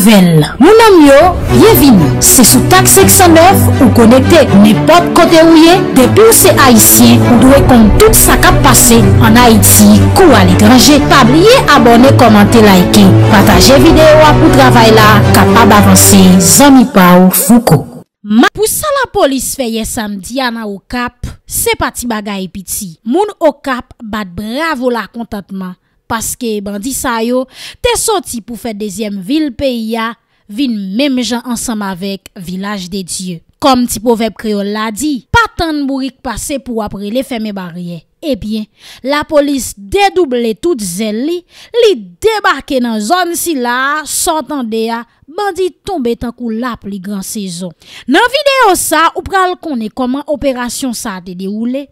nouvel. Moun am yo, bienveni. Se sou tak 609 ou konekte nepot kote ou ye, depi ou se Haitien ou dwe kon tout sa kap pase an Haiti kou al ekranje. Pabliye abone, komante, laike. Pataje videyo apou travay la kapab avanse zami pa ou fouko. Ma pou sa la polis feye samdi ana ou kap, se pati bagay piti. Moun ou kap bat bravo la kontantman. Paske bandi sa yo, te soti pou fe dezyem vil peyi ya, vin mem jan ansam avek vilaj de Diyo. Kom ti povep kreol la di, patan mbourik pase pou apre le feme barye. Ebyen, la polis dedouble tout zel li, li debake nan zon si la, sotan de ya, bandi tombe tan kou lap li gran sezon. Nan video sa, ou pral operasyon sa te de oule,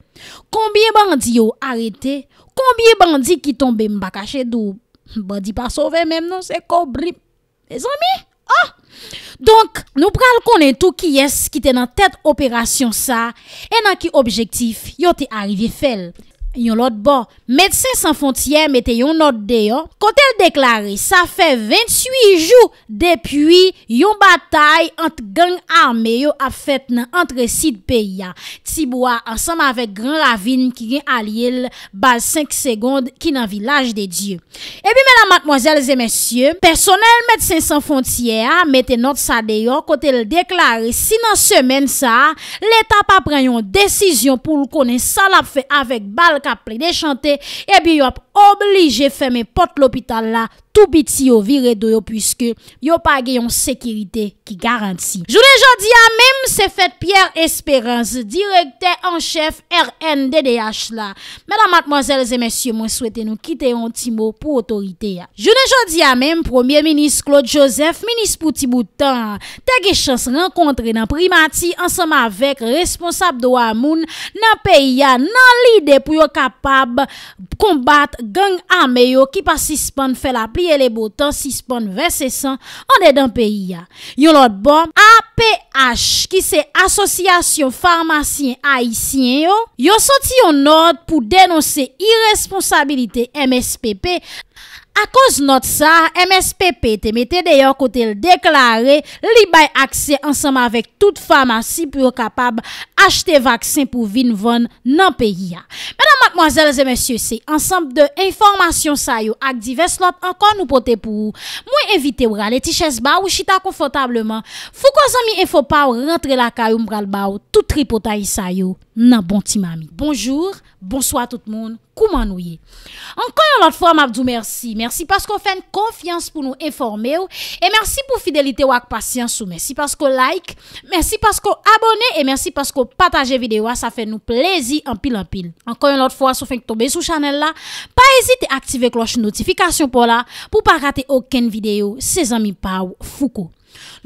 konbye bandi yo arete, konbye bandi ki tombe mba kache dou, bandi pa sove menm non se kobri, e zami, ah! Donk, nou pral konen tou ki yes ki te nan tet operasyon sa, e nan ki objektif yo te arrive fel. yon lot bo. Medsen San Fontier mette yon not de yo. Kote l deklare, sa fe 28 jou depi yon batay ant gang arme yo ap fet nan antre sit peya. Tibwa ansam avek Gran Ravine ki gen aliel bal 5 segonde ki nan vilaj de Diyo. Ebi mena matmoazelze mesye, personel Medsen San Fontier mette not sa de yo. kote l deklare si nan semen sa, l eta pa pren yon desisyon pou l konen sa la fe avek bal kap ple de chante, ebi yo ap oblige feme pot l'opital la tout biti yo vire do yo pwiske yo pa ge yon sekirite ki garanti. Jounen jodi a mem se fet Pierre Esperance, direkter en chef RNDDH la. Medan matmoazelze mesye, mwen souwete nou kite yon timo pou otorite ya. Jounen jodi a mem, premier minis Claude Joseph, minis pou Tiboutan, te ge chans renkontre nan primati ansama vek responsab do amoun nan peyi ya nan lide pou yo kapab kombat gang ame yo ki pa sispan fe la pli les boutons suspend verset 100 en dedans pays ya. Yon lot bon APH qui c'est association pharmacien haïtien yo, yo sorti yon note pour dénoncer irresponsabilité MSPP A koz not sa, MSPP te mette deyo kote l deklare li bay akse ansama vek tout famasi pou yo kapab achete vaksin pou vin von nan peyi ya. Menan matmoazelze mesye se, ansamp de informasyon sa yo ak divers lot ankon nou pote pou mwen evite ou rale ti chesba ou chita konfotableman. Fou ko zami e pa ou rentre la kayou mbral ba ou tout tripotay sa yo. Nan bon ti mami. Bonjour, bonsoit tout moun. Kouman nou ye? Ankon yon lot fwa mabdou mersi. Mersi paskou fèn konfians pou nou informe ou. E mersi pou fidelite wak pasyans ou. Mersi paskou like. Mersi paskou abone. E mersi paskou pataje videwa. Sa fè nou plezi anpil anpil. Ankon yon lot fwa sou fèn k tobe sou chanel la. Pa ezite aktive kloche notifikasyon pou la. Pou pa rate oken video. Se zami pa ou fuko.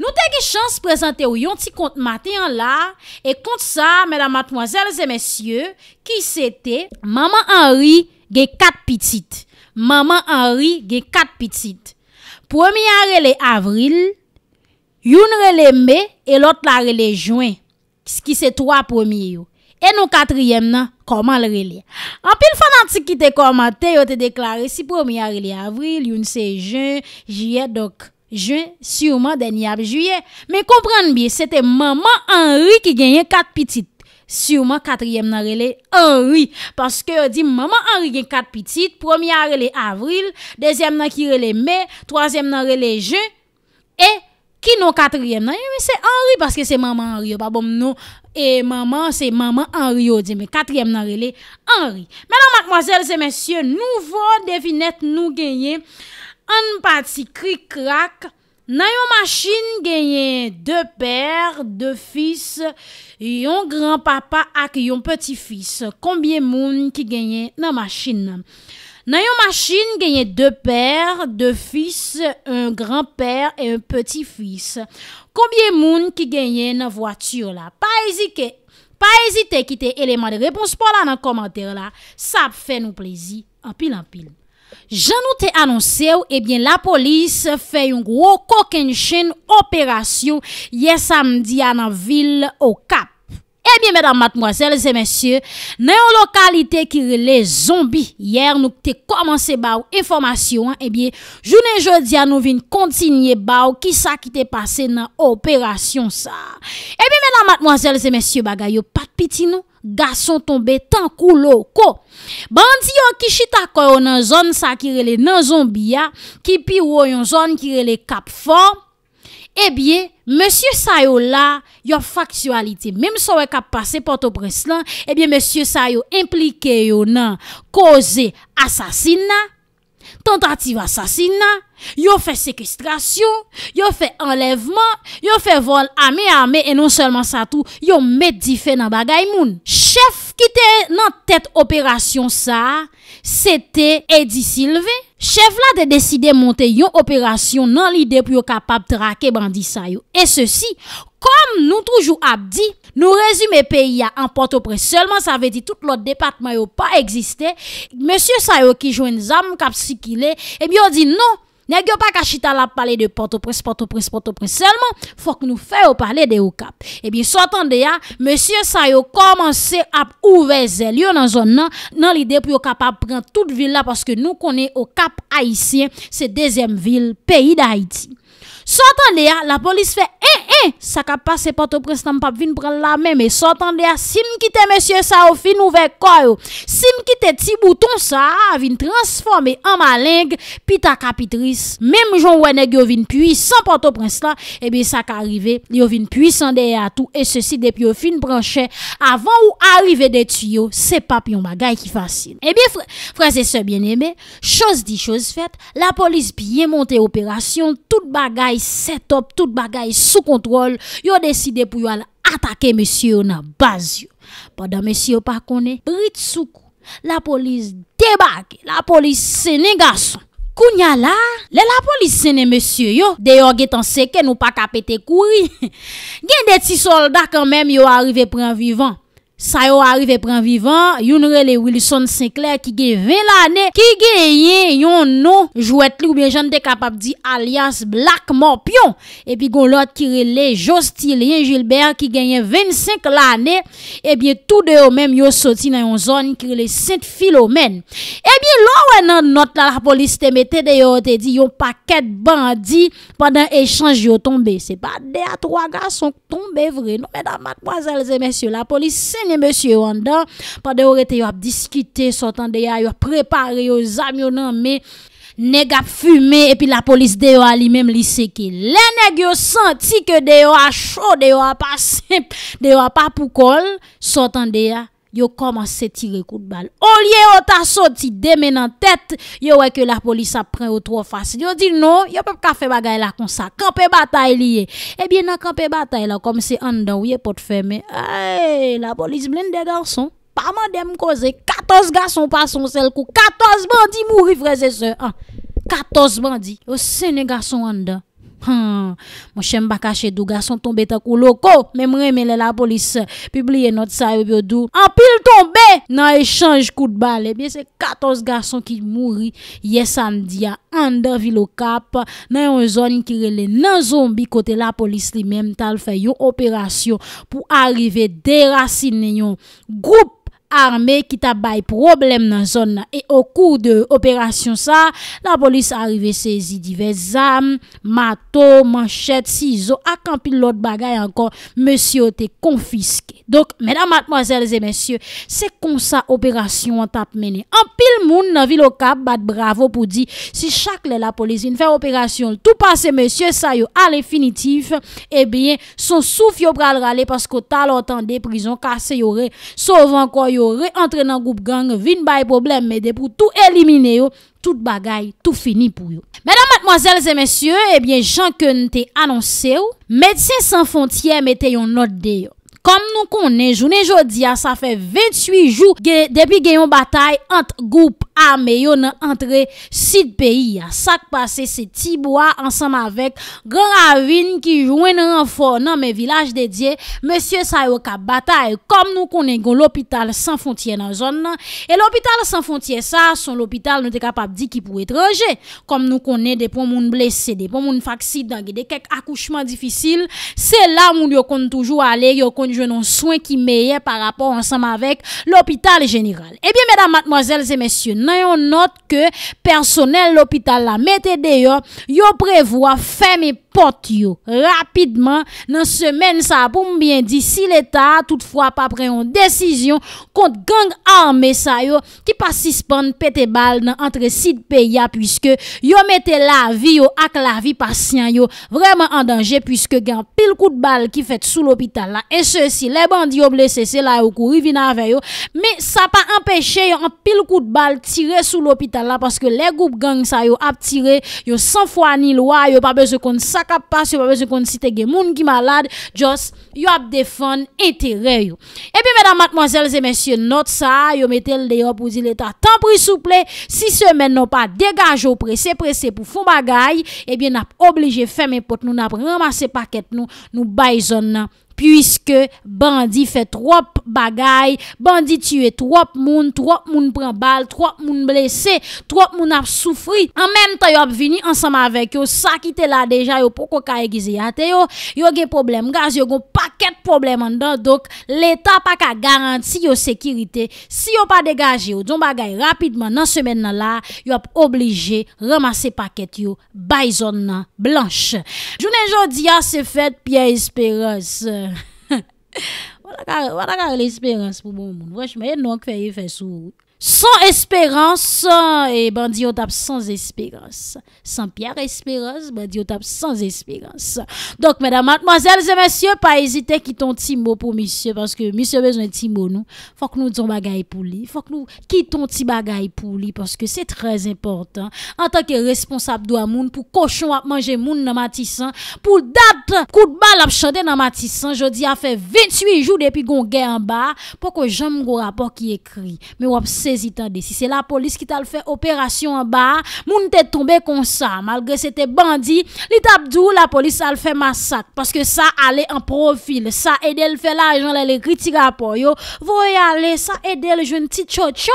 Nou te ge chans prezante ou yon ti kont maten la E kont sa, mèdam matmoazèles et mèsyè Ki se te, maman Henri ge kat pitit Maman Henri ge kat pitit Premier rele avril yon rele me, e lot la rele jwen Ki se 3 premier yo E nou katriyem nan, koman le rele. An pil fanatik ki te komante, yo te deklare si premier rele avril, yon se jen, jye dok. Juen, sûrement dernier juillet. Mais comprenez bien, c'était maman Henri qui gagnait quatre petites. Sûrement quatrième nan relais Henri. Parce que dit maman Henri gagne quatre petites. Première relais avril. Deuxième nan qui relais mai. Troisième nan relais juin. Et qui non quatrième nan? Mais c'est Henri parce que c'est maman Henri. Pas bon non. Et maman, c'est maman Henri. Dit, mais quatrième nan relais Henri. Maintenant, mademoiselles et messieurs, nouveau devinette nous gagnons. an pati krik krak, nan yon machin genyen de per, de fis, yon gran papa ak yon peti fis, konbye moun ki genyen nan machin nan. Nan yon machin genyen de per, de fis, un gran per e un peti fis, konbye moun ki genyen nan vwature la. Pa ezike, pa ezite ki te eleman de repons pou la nan komantèr la, sa ap fè nou plezi, anpil anpil. Jan nou te anonse ou, ebyen la polis fe yon gwo koken chen operasyon ye samdi anan vil o kap. Eh bien, mesdames, mademoiselles et messieurs, dans une localité qui est les zombies, hier, nous avons commencé par information, eh bien, journée jeudi, nous venons continuer par qui ça qui t'est passé dans l'opération. ça. Eh bien, mesdames, mademoiselles et messieurs, bagayo, pas de pitié, nous. Gason tombe tan kou loko Bandi yo ki chita koyo nan zon sa kirele nan zombiya Ki pi woyon zon kirele kap for eh bien, monsieur Sayo là, yo factualité. Même si on kap passé Port-au-Prince là, eh bien, monsieur Sayo impliqué yo nan cause assassinat, tentative assassinat, yo fait séquestration, yo fait enlèvement, yo fait vol armé armé et non seulement ça tout, yo met di dans bagay moun. Chef qui était dans tête opération ça, c'était Eddie Sylvé. Chef là de décidé monter une opération dans l'idée pour capable traquer bandit ça Et ceci, comme nous toujours abdi, nous résumons pays en Port-au-Prince seulement ça veut dire tout l'autre département pas existé. Monsieur ça qui joue une zam cap et bien on dit non, Nèg pas kachita la parler de Port-au-Prince, Port-au-Prince, Port-au-Prince? Seulement, faut que nous fassions parler de Okap. Eh bien, s'entendez ya, monsieur ça yo commencé à ouvrir zèle dans zone nan, dans l'idée pour capable prendre toute ville là parce que nous connaissons au Cap haïtien, c'est deuxième ville pays d'Haïti. S'entendez la police fait sa ka pase pato prestan pap vin pral la men, me sotan de a sim kite mesye sa ou fin ouve koyo, sim kite ti bouton sa a vin transforme an maling pita kapitris, mem joun weneg yo vin puisan pato prestan, eh ebe sa ka arrive, yo vin puisan de a tou, e se si depi yo fin branche, avan ou arrive de tuyo, se pap yon bagay ki fasil. Ebe eh frase se bien eme, chos di chos fet, la polis biye monte operasyon, tout bagay set up, tout bagay sou kontrol, contrôle, yo décidé pour aller attaquer monsieur dans base Pendant monsieur pas connaît, brit souk, la police débarque, la police sénégason. Kounya la, le la police séné monsieur yo, d'ailleurs getan seke nous pas capéter courir. Gen des petits soldats quand même yo arrivé prendre vivant. Ça yo arrivé prend vivant, yon rele Wilson Sinclair qui gen 20 l'année, qui gen yon nom jouet li ou bien j'en capable di alias Black Morpion. Et puis gon l'autre qui rele Jostilien Gilbert qui gagne 25 l'année, et bien tout de eux même yo sorti dans une zone qui rele Sainte Philomène. Et bien là nan note la, police te mette de yo te dit yon paquet bandits pendant échange yo tombé. C'est pas deux à trois garçons tombé vrai. Non mesdames, mademoiselles et messieurs, la police Seigneur monsieur Wanda pendant où était a discuté sortant de ya a préparé aux amis non mais nèg a fumé et puis la police de a lui même li seke les nèg yo senti que de a chaud de a pas simple de a pas pour col sortant de ya yo commencé tirer coup de balle. Au lieu de ta sorti en tête, yo ouais que la police a pris au trop facile. Yo dit non, yo pas faire bagay la comme ça. Camper bataille lié. Eh bien dans camper bataille là comme c'est en dedans, oui porte fermé. Hey, la police blinde des garçons. Pas mandem cause 14 garçons passent seul coup. 14 bandits mourir frères et sœurs. 14 bandits. Au Sénégal garçons en dedans. Hum, mon chien pas caché dou garçon tombé ta kou loko, même la police. Publier notre ça yo dou. En pile tombé! Dans échange coup de balle. Eh bien c'est 14 garçons qui mouri hier samedi à Anderville au Cap dans une zone qui relè nan zombie côté la police li même tal fait une opération pour arriver déraciner un groupe armée qui t'a bail problème dans zone et au cours de opération ça la police arrivé saisi divers armes marteau manchette ciseaux à pile l'autre bagaille encore. Monsieur était confisqué. Donc mesdames mademoiselles et messieurs c'est comme ça opération on t'a mené. En pile monde dans ville au bat bravo pour dire si chaque la police vient faire opération tout passe monsieur ça yo à l'infinitif eh bien son souffle yo pral râler parce que t'as des prison cassé y aurait sauf encore yo re-entre dans groupe gang, vin bay problème, mais pour tout éliminer yo, tout bagay, tout fini pour yo. Mesdames, mademoiselles et messieurs, eh bien, Jean que t'ai annoncé, Médecins sans frontières mettez yon note de yo. Comme nous connaissons, journée jodi ça fait 28 jours depuis qu'il y a une bataille entre groupes armés entrée sud pays. Ça passé c'est Tibois ensemble avec Grand Ravine qui joue un renfort dans mes villages dédiés. Monsieur sa yo ka bataille comme nous connaissons l'hôpital sans frontières dans zone et l'hôpital sans frontières ça son l'hôpital nous est capable dire qui pour étranger. Comme nous connaissons des pour moun blessés, des pour moun des quelques accouchements difficiles, c'est là yo kon toujours aller, un soin qui meilleur par rapport ensemble avec l'hôpital général. Eh bien, mesdames, mademoiselles et messieurs, nous note que personnel l'hôpital la mettez d'ailleurs, yo prévoit fermer porte yo rapidement dans semaine ça pour bien dit si l'état toutefois pas pris une décision contre gang armé ça yo qui pas suspend pété balle dans entre site pays puisque yo mettez la vie yo ak la vie patient yo vraiment en danger puisque gan pile coup de balle qui fait sous l'hôpital là et ceci les bandits ont blessé c'est là yo courir vinn avec yo mais ça pas empêché yo un pile coup de balle tiré sous l'hôpital là parce que les groupes gang ça yo a tiré yo 100 fois ni loi yo pas besoin qu'on ça ka pas pas besoin qu'on cite gen moun qui malade just yo ap défendre intérêt yo. Et puis mesdames mademoiselles et messieurs note ça yo mettel dehors pour dire l'état. Tant pris souple si semaine non pas dégage au pressé pressé pour fond bagay et bien n'a obligé fermer porte nous n'a ramasser paquet nous nous bail puisque bandit fait trop bagaille, bandit tue trop moun, trop moun prend balle, trop moun blessé, trop moun a souffri. En même temps, yo a vini ensemble avec yo, ça qui était là déjà yo poko ka aiguiser yo, yo gen problème gaz, yo gon paquet problème en dedans. Donc l'état pas ka garantir yo sécurité. Si yo pas dégagé yo, don bagay rapidement dans semaine là, yo a obligé ramasser paquet yo, bay zone blanche. Journée jodi a c'est fait Pierre Espérance. Wala ka, wala ka l'esperans pou bon moun. Wèch mè, yon nou ak fè yon fè sou. Sans espérance et bandit tape sans espérance. Sans Pierre espérance, bandit tape sans espérance. Donc mesdames, mademoiselles et messieurs, pas hésiter qui ton petit mot pour monsieur parce que monsieur besoin de petit mot nous. Faut que nous disons bagaille pour lui. Faut que nous quittons petit bagaille pour lui parce que c'est très important en tant que responsable de moun pour cochon à manger moun dans matissan, pour date coup de balle à chanter dans matissan, jodi a fait 28 jours depuis gon guerre en bas pour que j'aime go rapport qui écrit. Mais si c'est la police qui t'a fait opération en bas, moun t'est tombé comme ça, malgré c'était bandit, li dou la police a fait massacre. Parce que ça allait en profil, ça aide le faire l'argent les critiques rapport yo, voyez ça aide le jeune petit chocho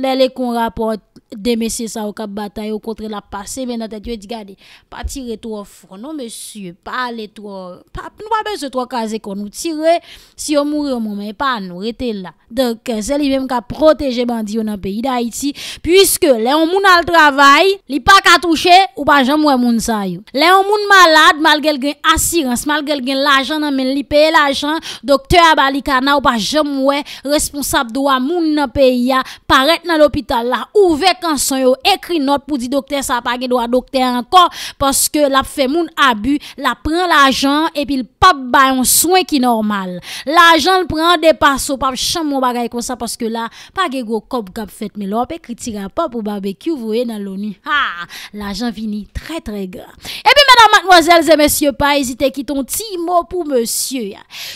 mais les qu'on rapporte des messieurs ça au cap bataille au contre la passé mais dans tête dit regardez pas tirer trop fort non monsieur pas aller trop pas nous pas besoin trop caser qu'on nous tirer si on mourir au moment pas nous rester là donc c'est lui même qui a protégé bandit dans le pays d'Haïti puisque les on moun al travail li pas qu'à toucher ou jamais ouais moun ça yo. Les on moun malade malgré gain assurance malgré gain l'argent dans men li payer l'argent docteur abalikana ou pas jamais ouais responsable de moun dans pays paraître l'hôpital là ouvert son yo écrit note pour dire docteur ça pas droit docteur encore parce que la fait moun abus, la prend l'argent et puis il pas ba un soin qui normal. L'argent le prend dépasse pas chambre mon bagay ça parce que là pas ge gros cop cap fait mais l'op écrit pas pour barbecue vous voyez dans l'ONU. Ah, l'argent vini très très grand. Et mademoiselles et messieurs, pas hésiter qui ton petit mot pour monsieur.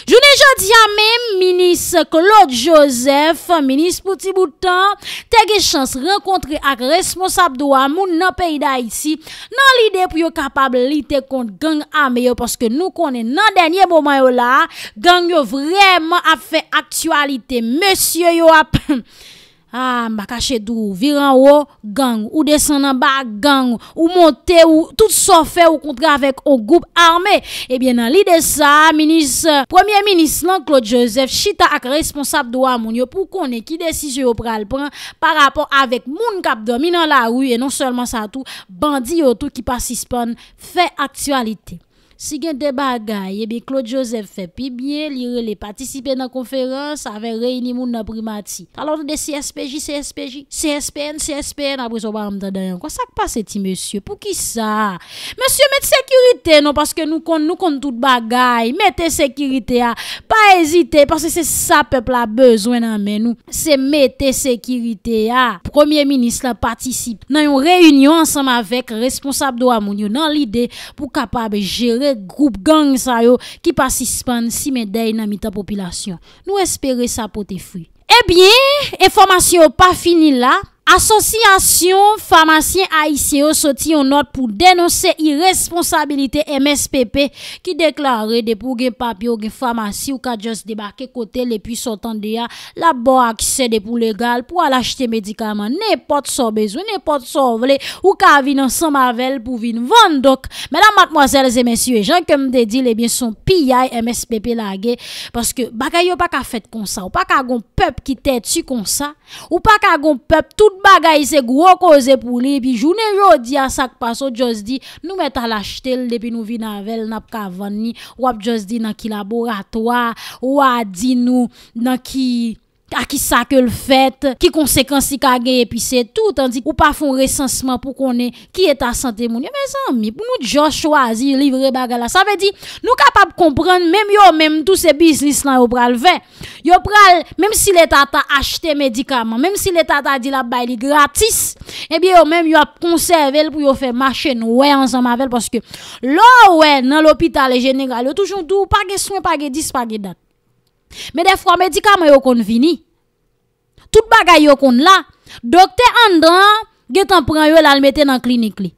Je n'ai dit à même ministre Claude Joseph, ministre pour petit bout de chance rencontrer ak responsable de moun nan pays d'Haïti nan l'idée pour capable lutter contre gang armé parce que nous connaissons nan dernier moment là gang vraiment a fait actualité monsieur yo a Ah, m'a caché d'où, viran haut, gang, ou descend en bas, gang, ou monter, ou tout ça fait ou contre avec un groupe armé. Eh bien, dans l'idée ça, ministre, premier ministre, Claude Joseph, chita ak responsable de moun yo pour connaître qui décision yo pral prend par rapport avec moun kap dans la rue et non seulement ça tout, bandi yo tout qui participent fait actualité. Si gen de bagay, ebi Claude Joseph fe pi bie, li re le patisipe nan konferans ave reyni moun nan primati. Talon de CSPJ, CSPJ, CSPN, CSPN, apre so ba amta dayan. Kwa sak pa se ti monsye? Pou ki sa? Monsye met sekirite non, nou, paske nou kon nou kon tout bagay. Mete sekirite a. Pa ezite, paske se sa pepl a bezwen nan men nou. Se mete sekirite a. Premier ministre la patisipe. Nan yon reyunyon ansam avek responsable do amoun yo nan lide pou kapab jere groupe gang sa yo qui participent si médaille dans la population. Nous espérons ça pour tes fruits. Eh bien, information pas fini là. Asosyasyon Farmasyen Aisyen yo soti yon not pou denose irresponsabilite MSPP ki deklare de pou gen papyo gen farmasy ou ka just debake kote le pi sotan de la bo akse de pou legal pou al achete medikaman. Ne pot so bezou, ne pot so vle ou ka vin ansan mavel pou vin vandok. Menan matmoazelze mensyo, jan kem de di le bin son piyay MSPP lage paske baka yo pa ka fet konsa ou pa ka gon pep ki tet su konsa ou pa ka gon pep tout tout bagay se gwo koze pou li, pi jounen jodi a sak paso, jos di, nou met al achete l depi nou vi navel nap ka van ni, wap jos di nan ki laboratoa, wap di nou nan ki... à qui ça que le fait, qui conséquences qui a et puis c'est tout, tandis ou pas font recensement pour qu'on ait qui est à santé mon. Mes amis, pour nous déjà choisir livrer bagala, ça veut dire nous capable comprendre même yo même tous ces business là yo pral faire. Yo pral même si l'état a acheté médicaments, même si l'état a dit la bail gratis, eh bien yo même yo a conservé pour yo faire marché ouais ensemble parce que là ouais dans l'hôpital général, yo toujours tout pas de soin, pas de 10, pas de date. Mais des fois, médicaments yo kon. tout bagay yo kon la, dokte andan, getan pran yo lal mette nan klinik li.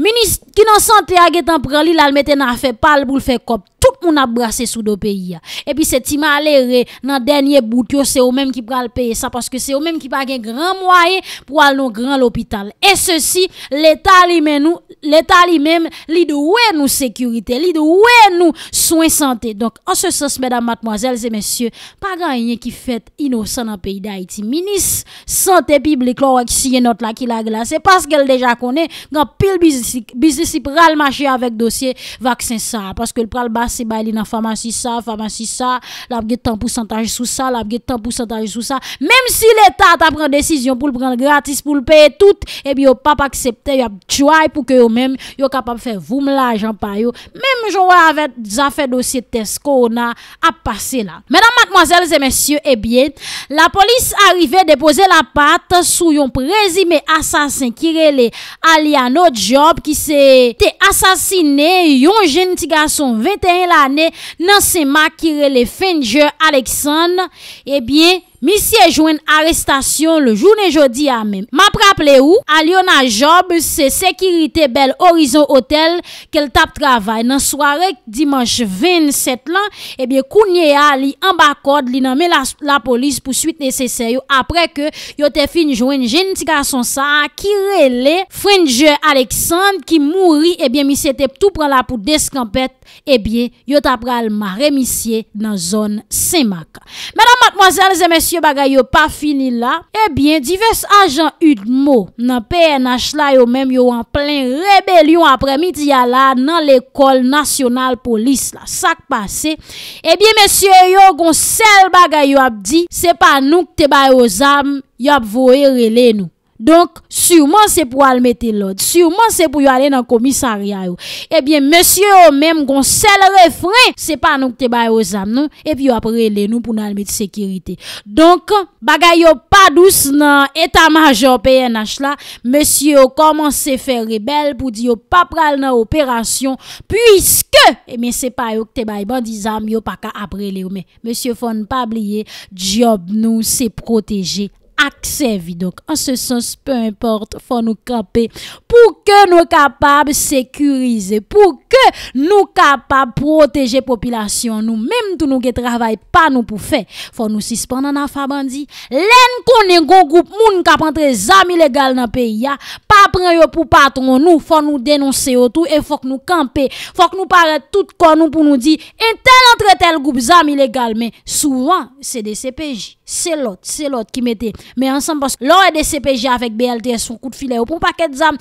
Minis ki nan sante a getan pran li lal mette nan fe pal pou l fe kop tout moun a brassé sous deux pays. Et puis c'est tima aléré dans dernier bout c'est eux même qui pral payer ça parce que c'est eux même qui pas grand moyen pour aller dans grand l'hôpital. Et ceci l'état lui-même l'état lui-même li doué nous sécurité, li doué nous soins santé. Donc en ce sens mesdames mademoiselles et messieurs, pas rien qui fait innocent dans le pays d'Haïti. Ministre santé publique là qui notre là qui la glace, parce qu'elle déjà connaît grand pile business business pral marcher avec dossier vaccin ça parce que le pral c'est bay li dans pharmacie ça pharmacie ça la gen tant pourcentage sous ça la gen tant pourcentage sous ça. Même si l'état t'a prend décision pour le prendre gratis pour le payer tout et bien pas accepter y a try pour que eux même yo capable faire vous l'argent pas yo. Même j'en avec affaires dossier test corona a passé là. Mesdames mademoiselles et messieurs eh bien la police arrivait déposer la patte sous un présumé assassin qui relait Aliano Job qui s'est assassiné un jeune petit garçon 21 fin l'année, nan se makirele Fenje Alexandre, eh ebyen, Monsieur joint arrestation le journée jeudi à même. M'a rappelé où Aliona Job c'est sécurité Belle Horizon Hotel qu'elle tape travail dans soirée dimanche 27 là et eh bien kounye ali en bas code li nan la, la police pour suite nécessaire après que yo te fin joindre jeune petit garçon ça qui relé Fringer Alexandre et eh bien monsieur était tout prend la pour descampette et eh bien yo t'a pral maré monsieur dans zone Saint-Marc. Mesdames mademoiselles et misye bagay yo pa fini la, ebyen eh divers ajan Udmo nan PNH la yo menm yo an plen rebelyon apre midi ya la nan l'ekol nasyonal polis la. Sak pase, ebyen eh misye yo gon sel bagay yo ap di, se pa nouk te bay yo zam, yo ap voe rele nou. Donc, sûrement c'est pour aller mettre l'ordre. Sûrement c'est pour aller dans le commissariat. Eh bien, monsieur, même, gon seul refrain, c'est pas nous qui te aux âmes? Et puis, après, les nous pour nous mettre sécurité. Donc, bagay yo pas douce dans état-major PNH là. Monsieur, commence à faire rebelle pour dire pas pral dans opération, puisque, eh bien, c'est pas yo qui te bail bandits âmes, yo pas qu'à après les mais monsieur, faut ne pas oublier, job nous, c'est protéger accès Donc, en ce sens, peu importe, faut nous camper pour que nous capables sécuriser, pour que nous capables protéger population, nous même tout nous qui travail pas nous pour faire. Faut nous suspendre en affaire bandi. L'en connaît un groupe moun qui entre zami illégal dans pays pas prendre yo pour patron nous, faut nous dénoncer tout et faut que nous camper, faut que nous parler tout corps nous pour nous dire un tel entre tel groupe zami illégal mais souvent c'est des CPJ, c'est l'autre, c'est l'autre qui mettait. Mais ensemble parce que l'on des CPG avec BLT son coup de filet. Pour un paquet de zam.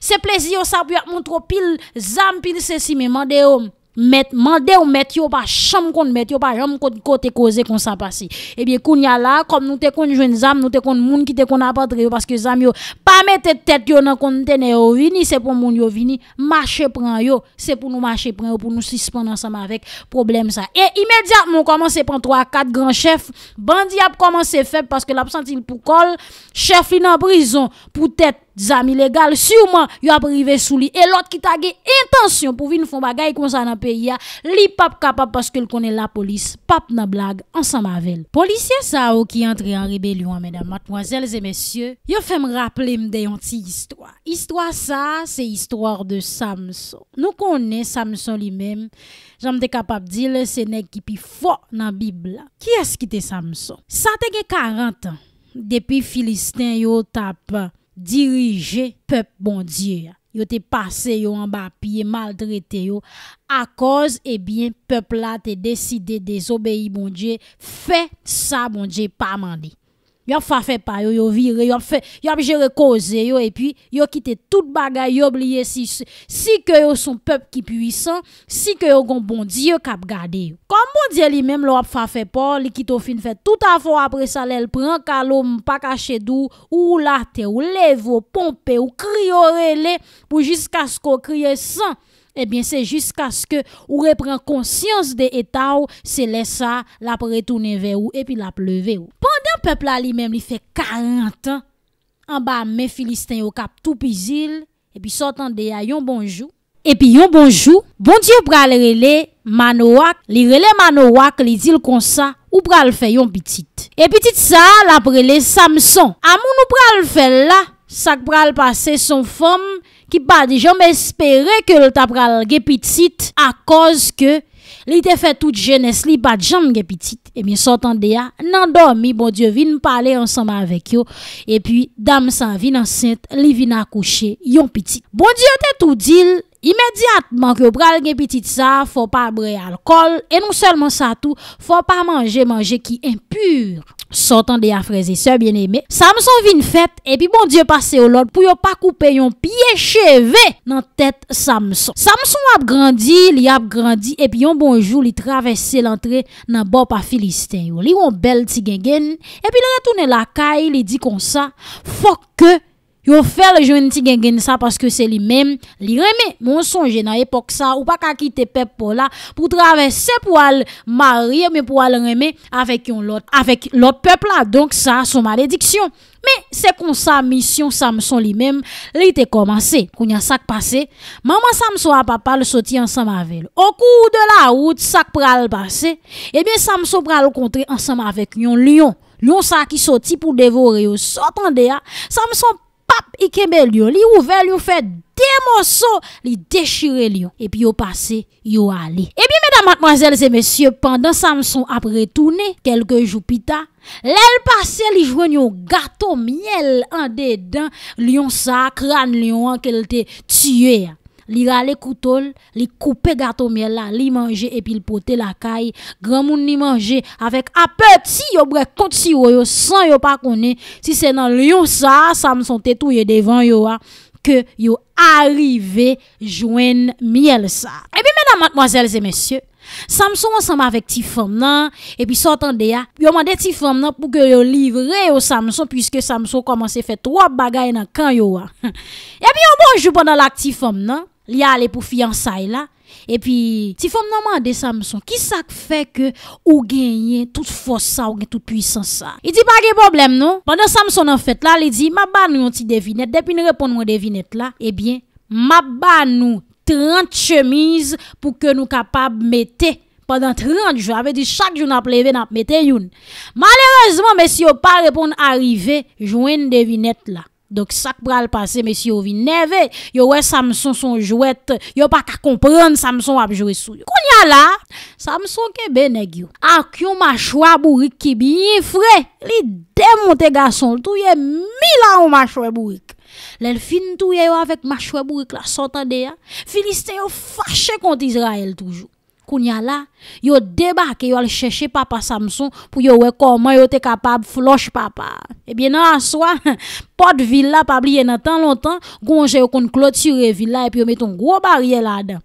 C'est plaisir ça pour montrer pile zam pile ceci mais mandé met mandé ou met yo pas chambre kon met yo pas jambe côté causer comme ça passé et bien kounya là comme nous te kon joine zam nous te kon moun qui te kon parce que zam yo pas mettre tête yo dans conteneur vini c'est pour moun yo vini marcher prend yo c'est pour nous marcher prend pour nous suspendre ensemble avec problème ça et immédiatement commencer prendre trois quatre grands chefs bandi a commencé faire parce que l'absence pour col chef li en prison pour tête zami légal, sûrement, yo a privé sous lui. Et l'autre qui t'a intention pour venir faire bagay comme ça dans pays, li pas capable parce qu'il connaît la police, pape nan blague, ensemble avec Policier ça qui entre en rébellion, mesdames, mademoiselles et messieurs, yo fait me rappeler de une histoire. Histoire ça, c'est histoire de Samson. Nous connaissons Samson lui-même. J'aime capable dire, c'est nèg qui pi fort dans la Bible. Qui est-ce qui était Samson? Ça te 40 ans depuis Philistin yo tap dirigé peuple bon Dieu. Yo te passé yo en bas pied maltraité yo. À cause eh bien peuple là te décidé désobéir bon Dieu fait ça bon Dieu pas mandé Yo fa fait pas yo, yo vire, yo fait, yo géré cause yo et puis yo quitté toute bagaille, yo oublié si si que yo son peuple qui puissant, si que yo gon bon Dieu cap garder. Comme bon Dieu lui-même l'a fa fait pas, li quitte fin fait tout à fois après ça l'elle prend calom pas caché dou ou la terre ou lève pompe ou crier pour jusqu'à ce qu'on crie sang Ebyen se jiska sk ou repren konsyans de eta ou, se lesa la pretounen ve ou epi la pleve ou. Pendan pepla bon li mem li fe 40 an, an ba me filisten yo kap tou pizil, epi sotan de ya yon bonjou. Epi yon bonjou, bon diyo pral rele manowak, li rele manowak li dil konsa ou pral fe yon pitit. E pitit sa la prele Samson, amou nou pral fe la, sak pral pase son fom, qui pas dit jamais que le tapral ge petit à cause que li te fait toute jeunesse li pas jamais ge petit et bien sortant de nan dormi bon Dieu vient parler ensemble avec yo. Et puis dame san vin enceinte li vin accoucher yon petit bon Dieu te tout dit immédiatement que pral gen petit ça faut pas boire alcool. Et non seulement ça tout faut pas manger manger qui impur sortant des frères et sœurs bien-aimés Samson fait et puis bon Dieu passe au l'autre pour yo pas couper yon pied cheve dans tête Samson. Samson a grandi il a grandi et puis un bon jour il traverse l'entrée dans bord par philistin. Li un bel petit et puis il retourne la caille il dit comme ça faut que Yo le jeune ti gen ça parce que c'est lui-même, li remet. Mon songe dans époque ça ou pas qu'à quitter peuple là pour traverser pour aller marier mais pour aller remet avec un l'autre avec l'autre peuple là. Donc ça son malédiction. Mais c'est comme ça mission Samson lui-même, il était commencé. Quand y a ça passé, maman Samson a papa le sorti ensemble avec Au cours de la route, ça pral eh bien Samson pral rencontrer ensemble avec un lion. Lion ça qui sorti pour dévorer. Sortande Samson pap i kembe lion, li ouvel, li fait des morceaux, li déchire lion, et puis yo passé, yo allé. Et bien, mesdames, mademoiselles et messieurs, pendant Samson après retourné, quelques jours plus tard, L'aile passé, li joigne un gâteau miel en dedans, lion ça, crâne lion qu'elle te tué li rale couteau, li coupe gâteau miel là, li manger et puis la caille, grand monde ni manger avec appétit yo bre compte si yo sans yo pas connaît si c'est dans lion ça, ça me sont tétouye devant yo que yo arrivé joindre miel ça. Et puis mesdames, mademoiselles et messieurs, Samson ensemble avec ti femme nan et puis sortant ya, yo mandé ti femme nan pour que yo livre au Samson puisque Samson commence faire trois bagages dans kan yo. et puis on bonjour pendant la ti femme nan li aller pour fiançailles là et puis si femme nan de Samson qui ça fait que ou gagner toute force ça ou toute puissance ça? Il dit pas de problème non? Pendant Samson en fait là il dit m'a ba nous petit devinette depuis nous répondre moi devinette là eh bien m'a ba nous 30 chemises pour que nous capables mettre pendant 30 jours. Avait dit chaque jour n'a levé n'a mettre une. Malheureusement, monsieur pas répondre arrivé joindre devinette là. Donc ça pral passer monsieur yo vin nerveux, yo ouais Samson son jouette, yo pas qu'à comprendre Samson a jouer sou. Kounya là, Samson ke nèg yo. Ak yon mâchoire bourrique qui bien frais, li démonte garçon, tout yé mille ans mâchoire bourrique. L'el fin tout yo avec mâchoire bourrique la sortant de ya. Philistin yo fâché contre Israël toujours kounya là yo débarqué yo aller chercher papa Samson pour yo ouais comment yo était capable floche papa. Eh bien non soi porte ville là pas oublier dans temps longtemps gonje yo kon clôturer ville là et puis yo met un gros barrière là-dedans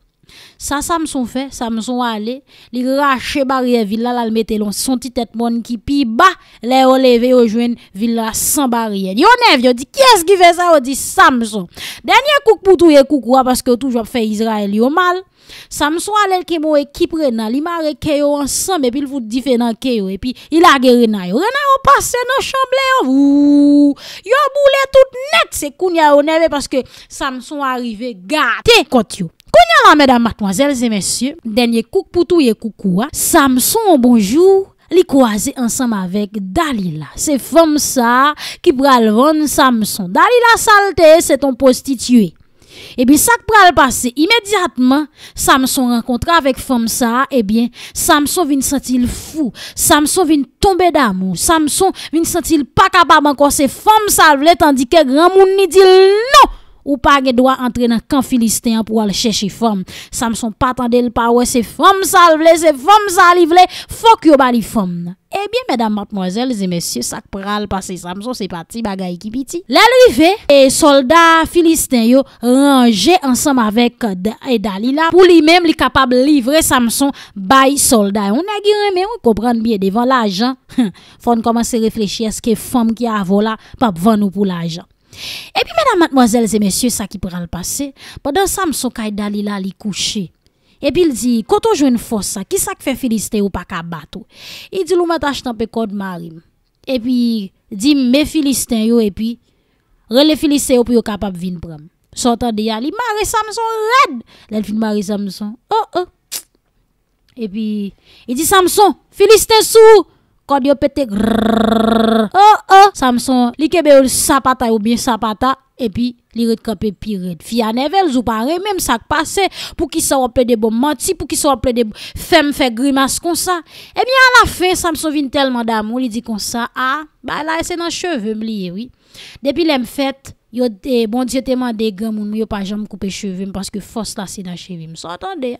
Ça, Samson fait, Samson allé, il rache barrière villa là, il mette son petit tête monde qui pi bas, les au levé au villa sans barrière. Yo nev, yo dit qui est-ce qui fait ça? On dit Samson. Dernier coup pour tout coucou parce que toujours fait Israël yo mal. Samson allait qui mon équipe Rena, il marre yo ensemble et puis il vous différent yo et puis il a guéri Rena. Rena yo passe dans chambre yo. Yo boule tout net, c'est kounya yo neve parce que Samson arrivé gâté contre yo. Kounya là mesdames, mademoiselles et messieurs, dernier coup pour tout coucou. Hein. Samson bonjour li croisé ensemble avec Dalila. C'est femme ça qui pral vendre Samson. Dalila saleté, c'est ton prostitué. Et bien, ça pral passer immédiatement, Samson rencontre avec femme ça, et bien, Samson vient sentir fou. Samson vient tomber d'amour. Samson vient sentir pas capable encore c'est femme ça, tandis que grand monde ni dit non ou pas droit entrer dans camp philistin pour aller chercher femme Samson pas attendre pas ouais c'est femme ça vle c'est femme ça li vle faut que bali femme eh bien, mesdames, mademoiselles et messieurs, ça pral passer Samson, c'est parti, bagay qui piti. L'arrivée, et soldats philistins yo rangé ensemble avec Dalila pour lui-même, li capable livrer Samson by soldat. On a mais on comprend bien devant l'argent. Faut commencer à réfléchir est-ce que femme qui a volé pas vendre pour l'argent. Et puis, mesdames, mademoiselles et messieurs, ça qui pourra le passer, pendant Samson Kaidali d'Alila li couché. Et puis il dit, quand on joue une force, qui ça qui fait Philisté ou pas qu'à battre? Il dit, l'on m'a acheté un code marine. Et puis, dit, mes Philistins, yo, et puis, les Philistins, yo, pour yo capable de venir prendre. Sortant de yali, Marie Samson, red! L'elle fin Marie Samson, oh oh! Et puis, il dit, Samson, Philistin sous! Yo oh, oh. Samson, li kebe ou sapata ou bien sapata. et puis li retcampé pire fia nevel ou pas même ça passé pour qui ça ple de bon menti pour qui ça ple de grimace comme ça et eh bien à la fin ça me souvient tellement d'amour il dit comme ça ah bah là c'est dans cheveux me oui depuis l'aime fait yo bon Dieu te mandé grand moun yo pas jamais couper cheveux parce que force là c'est dans cheveux me attendez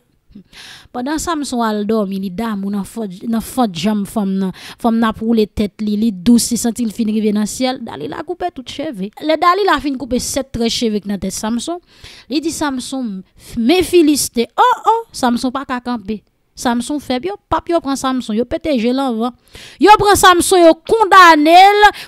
pendant Samson al dormi, li dam ou nan fot jam femme nan, femme nan pour les têtes li, li douce, si senti il fin rive dans ciel, dali la coupe tout cheveux. Le dali la fin coupe sept très cheveux dans tête Samson. Il dit Samson, mes Philistins, oh oh, Samson pas qu'à camper. Samson fait yo pap yo prend Samson yo pété l'envoi yo prend Samson yo condamné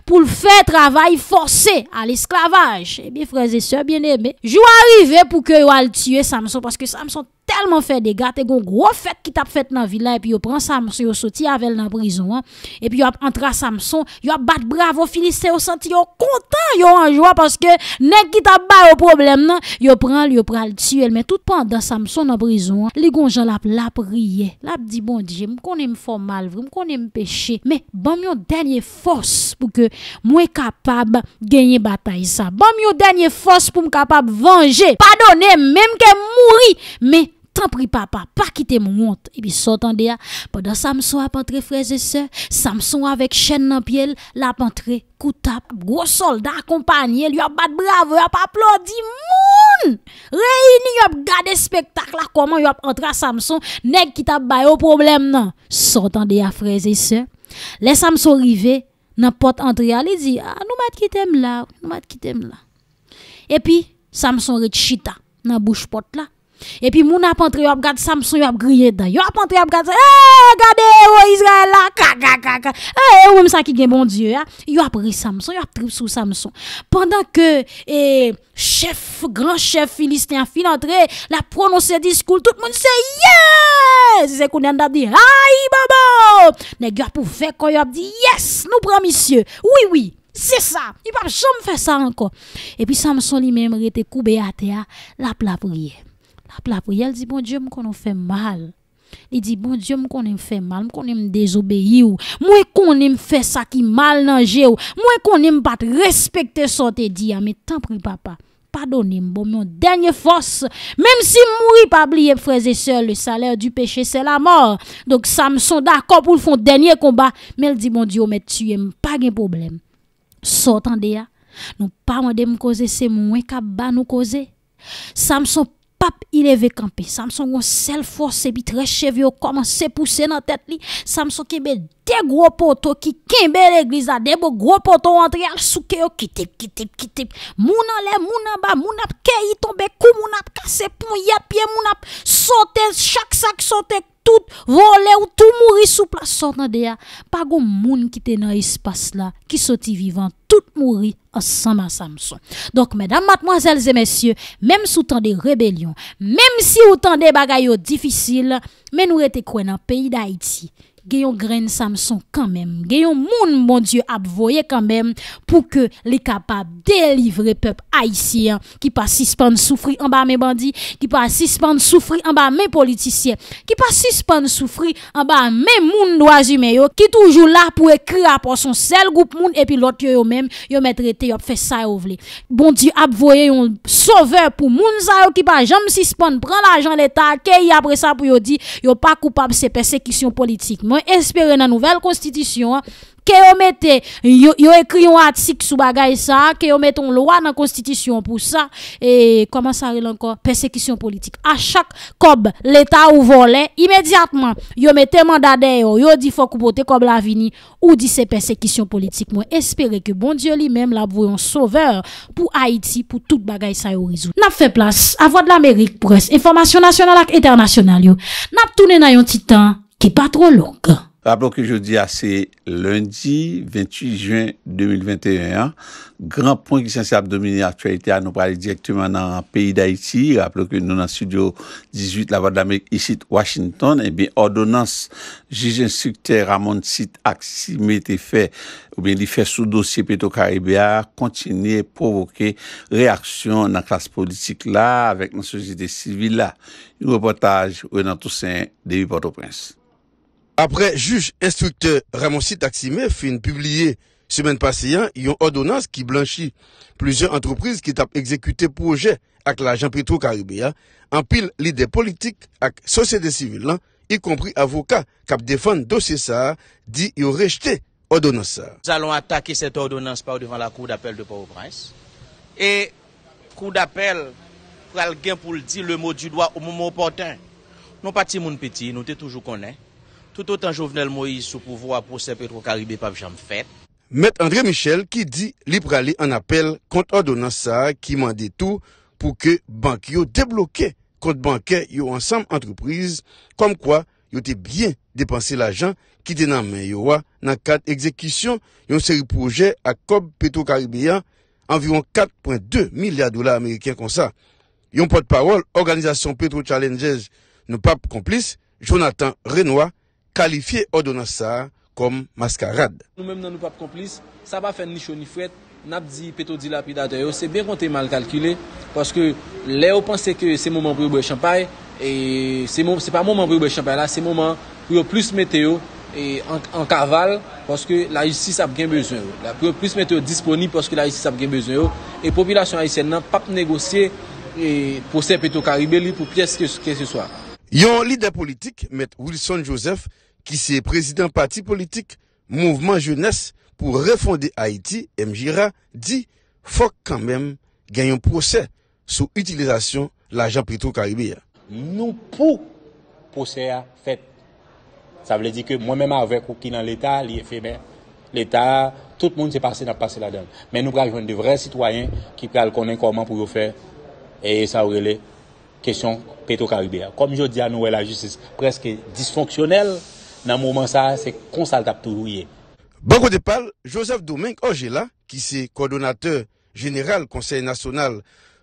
pour le faire travail forcé à l'esclavage et eh bien frères et sœurs bien-aimés jou arrivé pour que yo al tuer Samson parce que Samson tellement fait des gars, t'es gros fête qui t'a fait dans ville et puis yo prend Samson yo sorti avec dans prison hein. et puis yo entra Samson, yo bat bravo Philistin yo senti yo content yo en joie parce que nèg qui t'a ba au problème nan, yo prend yo pral tuer mais tout pendant Samson dans prison, hein, li gon Jean la la prier, la dit bon Dieu, me connais me mal, me connais me péché, mais bon yo dernier force pour que moi capable gagner bataille ça. Bon yo dernier force pour me capable venger, pardonner même que mourir, mais tant pris papa, pas quitter mon honte. Et puis s'entendez, pendant Samson a entré frères et sœurs, Samson avec chaîne dans pied, l'a entré, coup tape, gros soldat accompagné, lui a battu bravo, il a applaudi, moun! Réuni, il a gardé spectacle là, comment il a Samson, nèg qui t'a baillé au problème non. S'entendez, frères et sœurs. Les Samson arrivé, dans porte entrée, il dit, ah, nous mat quitter là, nous mat là. Et puis, Samson rechita dans bouche porte là. Et puis, moun ap entre, ap gade Samson, ap grillé dedans. Yo ap entre, ap gade, eh, gade, oh, Israël là, kaka, kaka. Eh, même ça qui gen bon Dieu. Yo ap pris Samson, yo ap trip sous Samson. Pendant que, eh, chef, grand chef philistin fin entre, la prononcer discours, tout le monde yes! C'est qu'on a dit, aïe, babo! Nèg yo pour faire quoi, yo ap dit, yes, nous prenons monsieur. Oui, oui. C'est ça. Il va jamais faire ça encore. Et puis Samson lui-même était coupé à terre, la prière la prière, elle dit, bon Dieu, qu'on fait mal. Il dit, bon Dieu, qu'on fait mal, qu'on aime désobéir. Moi, qu'on aime faire ça qui mal dans Moi, qu'on aime pas respecter ce que dit. Mais tant pis, papa. Pardonnez-moi, mon dernière force. Même si mourir pas oublier, frères et sœurs, le salaire du péché, c'est la mort. Donc, Samson d'accord pour le fond dernier combat. Mais elle dit, mon Dieu, mais tu pas de problème. Sortez, nous pas de me causer, c'est moi qui nous causer. Samson pap il est campé. Samson gon seule force et puis très cheveux commence à pousser dans tête li. Samson kembe des gros poteaux qui kembe l'église a des gros poteaux entre al souke yo kitip kitip kitip. Moun en le moun en bas moun ap tombe kou moun ap cassé pon yat pied moun ap sauter chaque sac sauter tout volé ou tout mourir sous place sortant de pas gon moun qui te dans espace là qui sorti vivant tout mourir ensemble à Samson. Donc mesdames, mademoiselles et messieurs, même sous temps de rébellion, même si autant de bagailles difficiles, mais nous étions quoi dans pays d'Haïti? Gayon grain Samson quand même. Gayon moun, mon Dieu, a quand même pour que les capables délivrer peuple haïtien qui pas suspendre souffrir en bas mes bandits, qui pas suspendre souffrir en bas mes politiciens, qui pas suspendre souffrir en bas mes moun droits humains qui toujours là pour écrire pour son seul groupe moun et puis l'autre yo même yo mettre traité yo fait ça yo vle. Bon Dieu a un sauveur pour moun sa qui pas jamais suspendre prend l'argent l'état qui après ça pour yo dit yo pas coupable c'est persécution politique moi espérer dans nouvelle constitution que yo mette yo, yo écrit un article sur bagay ça que yo mette une loi dans constitution pour ça. Et comment ça encore? Persécution politique. À chaque cob l'état ou volé immédiatement yo mette mandat yo yo dit faut couper comme la vini ou dit c'est persécution politique. Moi espérer que bon Dieu lui-même la un sauveur pour Haïti pour toute bagay ça yo résoudre. N'a fait place à voix de l'Amérique presse information nationale et internationale yo. N'a tourné dans un petit ki pa tro log. Rappelons que jeudi a c'est lundi 28 juin 2021. Grand point qui s'en s'est abdominé actualité à nous parler directement dans le pays d'Haïti. Rappelons que nous dans le studio 18, la voie de l'Amérique, ici Washington, et bien ordonnance juge instructeur Ramon Sit Aximé était fait, ou bien il fait sous dossier Pétro-Caribéa, continuer à provoquer réaction dans la classe politique là, avec la société civile là. Un reportage Renan Toussaint, début Port-au-Prince. Apre juj instrukteur Ramonsi Taksime fin publiye semen paseyan yon ordonans ki blanchi plizyon antropriz ki tap ekzekute proje ak la Jean Petro Karibia, anpil lide politik ak sosyede sivil lan, y kompri avoka kap defan dosye sa di yon rejte ordonans sa. Nous allons attaquer cette ordonans par devant la cour d'appel de Port-au-Prince et cour d'appel pral gen pou l'di le mot du doigt au moment opportun. Non pati moun peti, nou te toujou konen. tout otan Jovenel Moïse sou pouvo apose Petro-Karibé pap jam fet. Met André Michel ki di li prale an apel kont ordonansa ki mande tou pou ke bank yo debloke kont banke yo ansam entreprise kom kwa yo te bien depanse l'ajan ki te nan men yo wa nan kat ekzekisyon yon seri proje ak kob Petro-Karibéan anviron 4.2 milyar dola Ameriken konsa. Yon pot parol, Organizasyon Petro Challenges nou pap komplis, Jonathan Renoir, kalifiye ordonansa kom maskarad. Nou menm nan nou pap komplis, sa pa fen ni chou ni fwet, nap di peto di lapidate yo, se ben kon te mal kalkile, paske le yo pense ke se mouman pou yo bwe champay, e se, mou, se pa mouman pou yo bwe champay la, se mouman pou yo plus meteo, e an, an kaval, paske la yusis ap gen bezwen yo. La pou yo plus meteo disponib, paske la yusis ap gen bezwen yo, e populasyon aysen nan pap negosye, e pou se peto karibeli, pou piyes ke, ke se swa. Yon lider politik, met Wilson Joseph, ki se prezident parti politik Mouvement Jeunesse pou refonde Haiti, MJRA, di fok kanmem genyon prosè sou utilizasyon l'ajan Petro-Karibia. Nou pou prosè a fèt. Sa vle di ke mwen mèman avèk ou ki nan l'Etat, li efèmè, l'Etat, tout moun se pase nan pase la den. Men nou pral jwen de vre sitwayen ki pral konen koman pou yo fè e sa ourele kesyon Petro-Karibia. Kom yo di an nou wè la justice preske disfonksyonel, nan mouman sa, se konsal tap tou rouye. Banko de pal, Joseph Domingue Ojela, ki se koordinateur general konsey nasyonal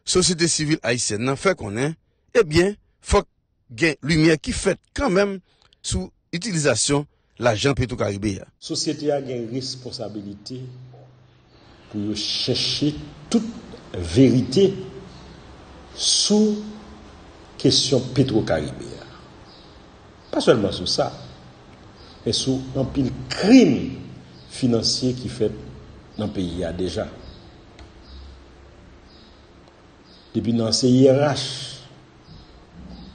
Sosite Sivil Haitien nan fe konen, eh ebyen, fok gen lumiye ki fet kanmem sou itilizasyon la jan peto karibè ya. Sosyete a gen responsabilite pou yo chèche tout verite sou kesyon peto karibè ya. Pas seulement sou sa, e sou an pil krim finansye ki fet nan peyi ya deja. Depi nan CIRH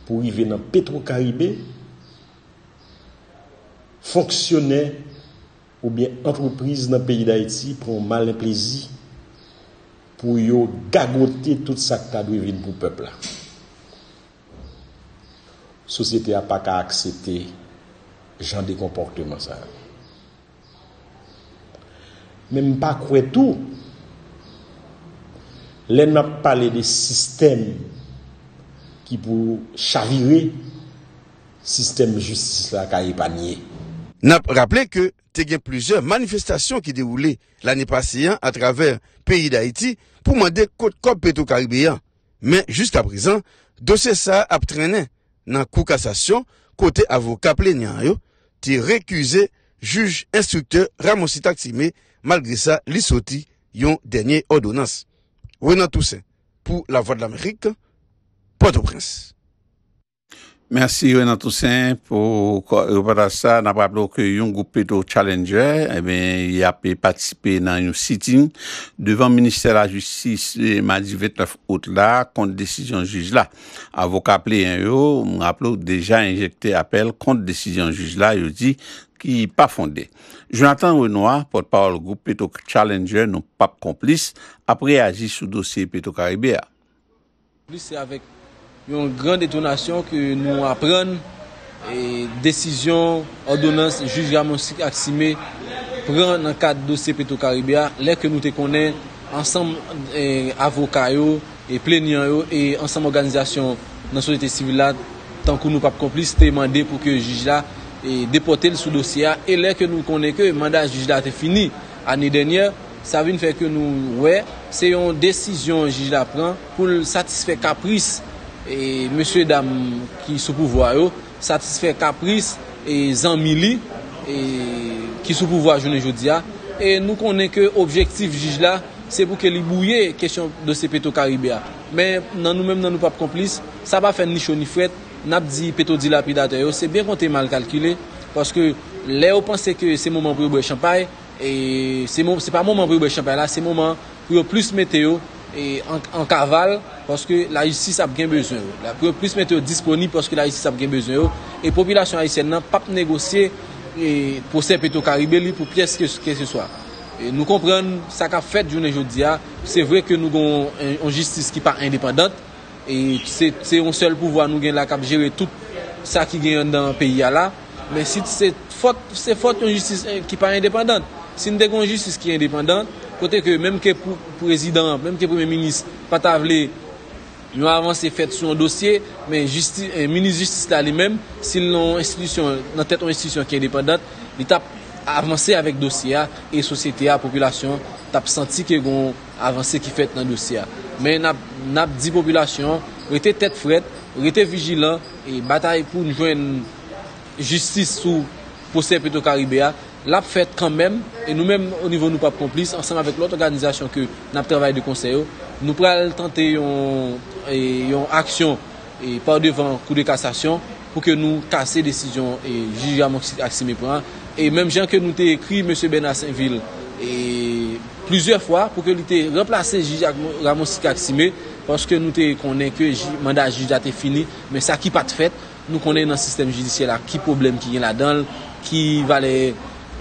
pou rive nan Petro-Karibé, fonksyonè ou bien antropriz nan peyi d'Haïti pou mal en plezi pou yo gagote tout sa kta dwe vin pou pepla. Sosyete a pa ka aksepte jan de komporteman sa. Men mpa kwe tou, lè nan pale de sistem ki pou chavire, sistem justice la ka epanye. Nap rappele ke te gen plusieurs manifestasyon ki deroule l'anye paseyan a traver peyi d'Haïti pou mande kote kop peto karibéyan. Men, juste aprizan, dosè sa ap trenen nan kou kassasyon kote avoka plenyan yo ti rekuse juj instrukteur Ramonsi Taksime malgre sa li soti yon denye odonans. Renan Toussaint, pou la Voix de l'Amérique, Port-au-Prince. Mersi Renan Toussaint pou repata sa nan praplo ke yon goup peto challenger eh e ben y api patisipe nan yon sitin devan Ministèr la Justice madi 29 out la kont desisyon juj la. Avoka ple yon yo, m raplo deja injekte apel kont desisyon juj la yo di ki pa fonde. Jonathan Renoir, potpawal goup peto challenger nou pap komplis apre aji sou dosye peto Karibia. Plis se avek yon gran detonasyon ke nou apren e desisyon, ordonans, juj Ramon Aksime pren nan kat dosye Petro Karibia lè ke nou te konen ansam e, avoka yo e plenyan yo e ansam organizasyon nan sosyete sivil la tankou nou pap komplis te mande pou ke juj la e depote l sou dosye a e lè ke nou konen ke mandat juj la te fini ane denye sa vin fè ke nou wè se yon desisyon juj la pren pou l satisfè kapris e monsye dam ki sou pouvwa yo, satisfè kapris e zanmi li e, ki sou pouvwa jounen jodia. E nou konen ke objektif jij la, se pou ke li bouye kesyon de se peto karibia. Men nan nou men nan nou pap komplis, sa pa fen ni chou ni fwet, nap di peto dilapidate yo, se ben konte mal kalkile, paske le yo panse ke se mouman pou yo bwe champay, e se, mou, se pa mouman pou yo bwe champay la, se mouman pou yo plus meteo, E, an kaval paske la justis ap gen bezon yo. La plus mette yo disponib paske la justis ap gen bezon yo. E popilasyon Haitien nan pap negosye pou se peto karibè li pou piyes ke se swa. E nou kompren sa ka fet jounen jodi ya. Se vre ke nou gon an justis ki pa independant. E se yon sel pouvoa nou gen la kap jere tout sa ki gen yon dan peyi ya la. Men si se fote yon justis euh, ki pa independant. Si nou de kon justis ki independant Kote ke menm ke prezident, menm ke premier ministre, pata vle yon avanse fet sou yon dosye, men justi, eh, minis justice la li menm, sil nan tet yon institusyon ki independant, li tap avanse avèk dosye a, e sosyete a, populasyon, tap santi ke yon avanse ki fet nan dosye a. Men nap, nap di populasyon, rete tet fred, rete vigilant, e batay pou nou jwen justice sou posè peto Karibè a, lap fèt kan mèm, e nou mèm o nivou nou pap komplis, ansèm avèk lot organizasyon ke nap travay de konseyo, nou pral tante yon, e, yon aksyon e, par devan kou de kassasyon pou ke nou kase desisyon e jijam aksime pran. E mèm jan ke nou te ekri M. Benassinville e plusieurs fwa pou ke li te replase jijam aksime paske nou te konen ke mandat jijate fini, men sa ki pat fèt, nou konen nan sistem jidisye la ki problem ki gen la dan, ki va le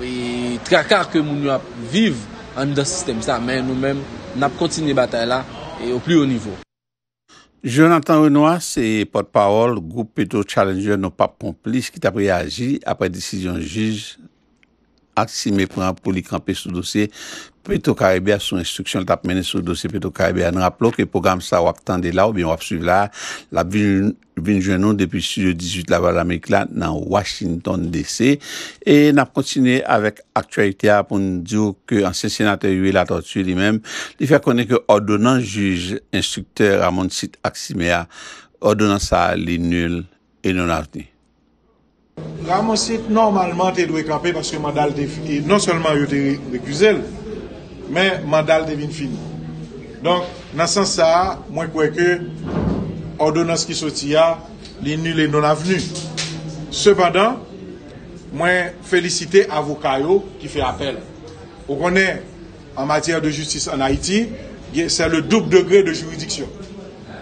e, trakar ke moun yo ap viv an dan sistem sa, men nou men nap kontine batay la e, o pli ou nivou. Jonathan Renoir, se potpawol, Goup Petro Challenger nou pap komplis ki tap reagi apre desisyon jij ak si me pran pou li kampe sou dosye Peto Karibia sou instruksyon tap mene sou dosye Peto Karibia. An raplo ke program sa wap tande la ou bien wap suive la. La vinjwenon depi studio 18 la val Amerikla nan Washington DC. E nap kontine avèk aktualite a pou nou diyo ke ansen senatè yuè la tortue li mèm. Li fè konen ke ordonan juj instrukteur a moun sit Aksimea. Ordonan sa li nul e non avni. Ramon Sit normalman te dwe kampe paske mandal te fini non solman yo te rekuse l men mandal devin fin. Donk, nan san sa, mwen kweke, ordonans ki soti ya, li nil e non avenu. Sepadan, mwen felicite avokayo ki fe apel. Ou konen, an matyere de justis an Haiti, se le doub degre de juridiksyon.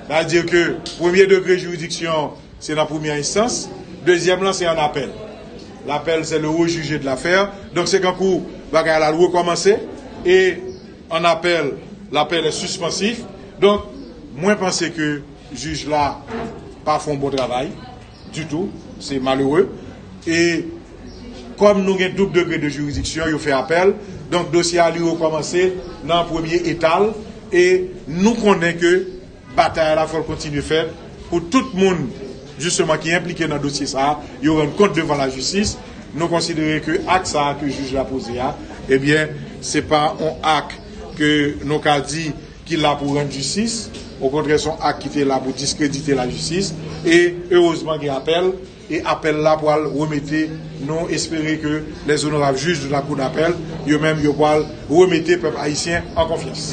La dire ke, premier degre juridiksyon, se nan premier instans, dezyem lan se an apel. L'apel se le juje de l'afer, donk se kan kou bagay la komanse, et en appel, l'appel est suspensif. Donc, moi, je pense que le juge là pas fait un bon travail. du tout, c'est malheureux. Et comme nous avons un double degré de juridiction, il fait appel. Donc, le dossier a lui recommencer dans le premier étal. Et nous connaissons que la bataille la faut continuer à faire pour tout le monde justement ki implike nan dosye sa, yo ren kont devan la justis, nou konsidere ke ak sa ke juj la pose ya, ebyen, eh se pa an ak ke nou ka di ki la pou ren justis, ou kontre son ak ki te la pou diskredite la justis, e heurezman ki apel, e apel la pou al remete, nou espere ke les honorables juj de la kou d'apel, yo men yo pou al remete pep haitien an konfians.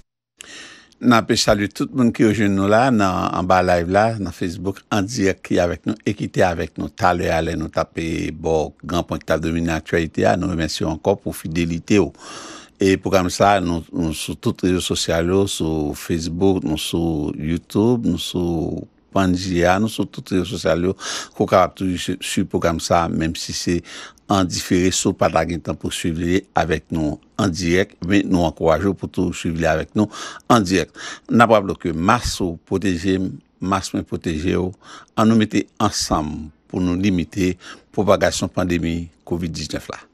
nan pe salu tout moun ki yo joun nou la nan an ba live la nan Facebook an diye ki avek nou, ekite avek nou talwe ale nou tape bo gran point ta domine aktualite a nou remensyon anko pou fidelite ou e pou kam sa nou, nou sou tout rezo sosyal yo sou Facebook, nou sou Youtube, nou sou Panjia, nou sou tout rezo sosyal yo kou ka ap tou sou pou kam sa menm si se an difere sou pata gen tan pou suivile avèk nou an direk, men nou an kouajou pou tou suivile avèk nou an direk. Nan pa blokè, mas ou poteje, mas men poteje ou, an nou mette ansam pou nou limite propagasyon pandemi COVID-19 la.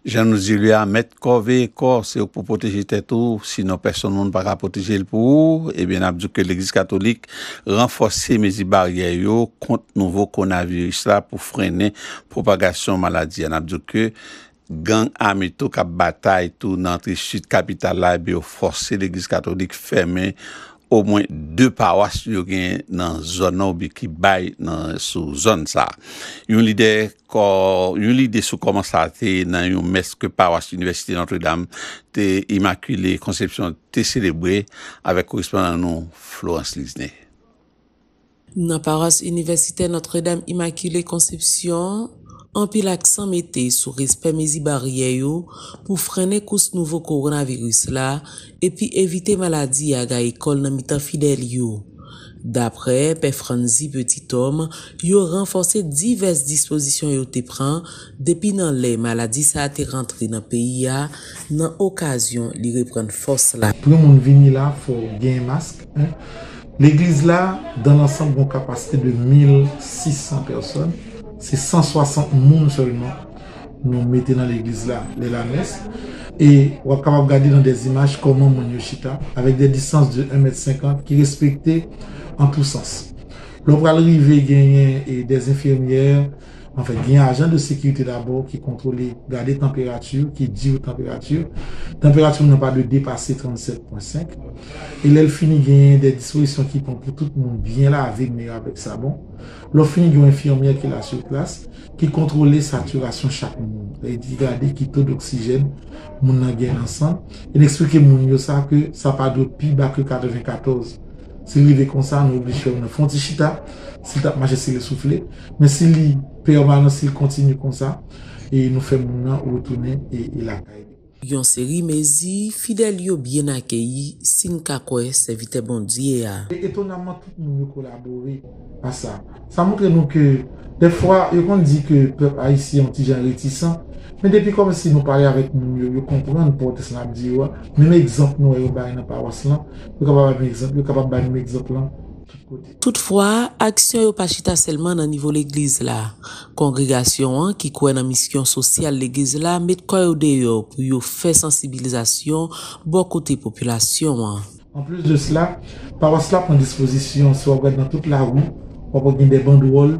Jan nou zi li a met kove, kor se ou pou eh poteje tet ou, sinon person moun pa ka poteje l pou ou, ebyen ap djou ke l'Eglise Katolik renforse mezi barye yo kont nouvo konavirus la pou frene propagasyon maladi. An ap djou ke gang amito kap batay tou nan tri chit kapital la, ebyen eh ou force l'Eglise Katolik ferme, ou mwen de pawas yo gen nan zon nou bi ki bay nan sou zon sa. Yon lide, ko, yon lider sou komansate nan yon meske pawas Universite Notre-Dame te imakule konsepsyon te celebre avek korispondan nou Florence Lisney. Nan pawas Universite Notre-Dame Immaculée Conception, anpil aksan mette sou respet mezi barye yo pou frene kous nouvo koronavirus la epi evite maladi ya ga ekol nan mitan fidel yo. Dapre, pe franzi petit om, yo renforse divers disposisyon yo te pran depi nan le maladi sa te rentre nan peyi ya nan okasyon li repren fos la. Pou moun vini la, fò gen mask. L'eglise la, dan ansan bon kapasite de 1600 person. Se 160 moun solman nou mette nan l'eglise la, le la mes. E wak kapap gade nan des imaj koman moun yo chita. Avek de disans de 1,50 m ki respekte an tou sens. Rive genyen e des infirmier, En fait, il y a un agent de sécurité d'abord qui contrôle, garder température, qui dit température. Température n'a pas de dépasser 37.5. Et là, il finit, il y a des dispositions qui font pour tout le monde bien laver, mais avec savon. Là, il a une infirmière qui est là sur place, qui contrôle la saturation chaque monde. Il dit, regardez, qui taux d'oxygène, mon a ensemble. Il explique mon ça que ça pas de plus bas que 94. Si li ve konsa, nou obli ou nan fonti chita, si tap mache si le soufle. Men si li permanent, si li kontinu konsa, e nou fe moun nan ou tounen e, e lakay. Yon seri mezi, fidel yo byen akeyi, sin kakwe se vite bondye ya. E etonanman, tout moun yo kolabori a sa. Sa moun krenon ke, defwa, yo kon di ke pep a isi an ti jan retisan, Men depi kom si nou pale avèk moun yo, yo kompran nou pote slan ap diwa, men mè ekzamp nou yo bay nan pa was lan, yo kapap bay nou ekzamp lan. Toutfwa, aksyon yo pa chita selman nan nivou l'eglize la. Kongregasyon an ki kwen nan misyon sosyal l'eglize la, met kwa yo deyo pou yo sensibilizasyon bo kote populasyon an. An plus de sla, pa was la pon disposisyon sou agad nan tout la rou, wapok gen de bandwol,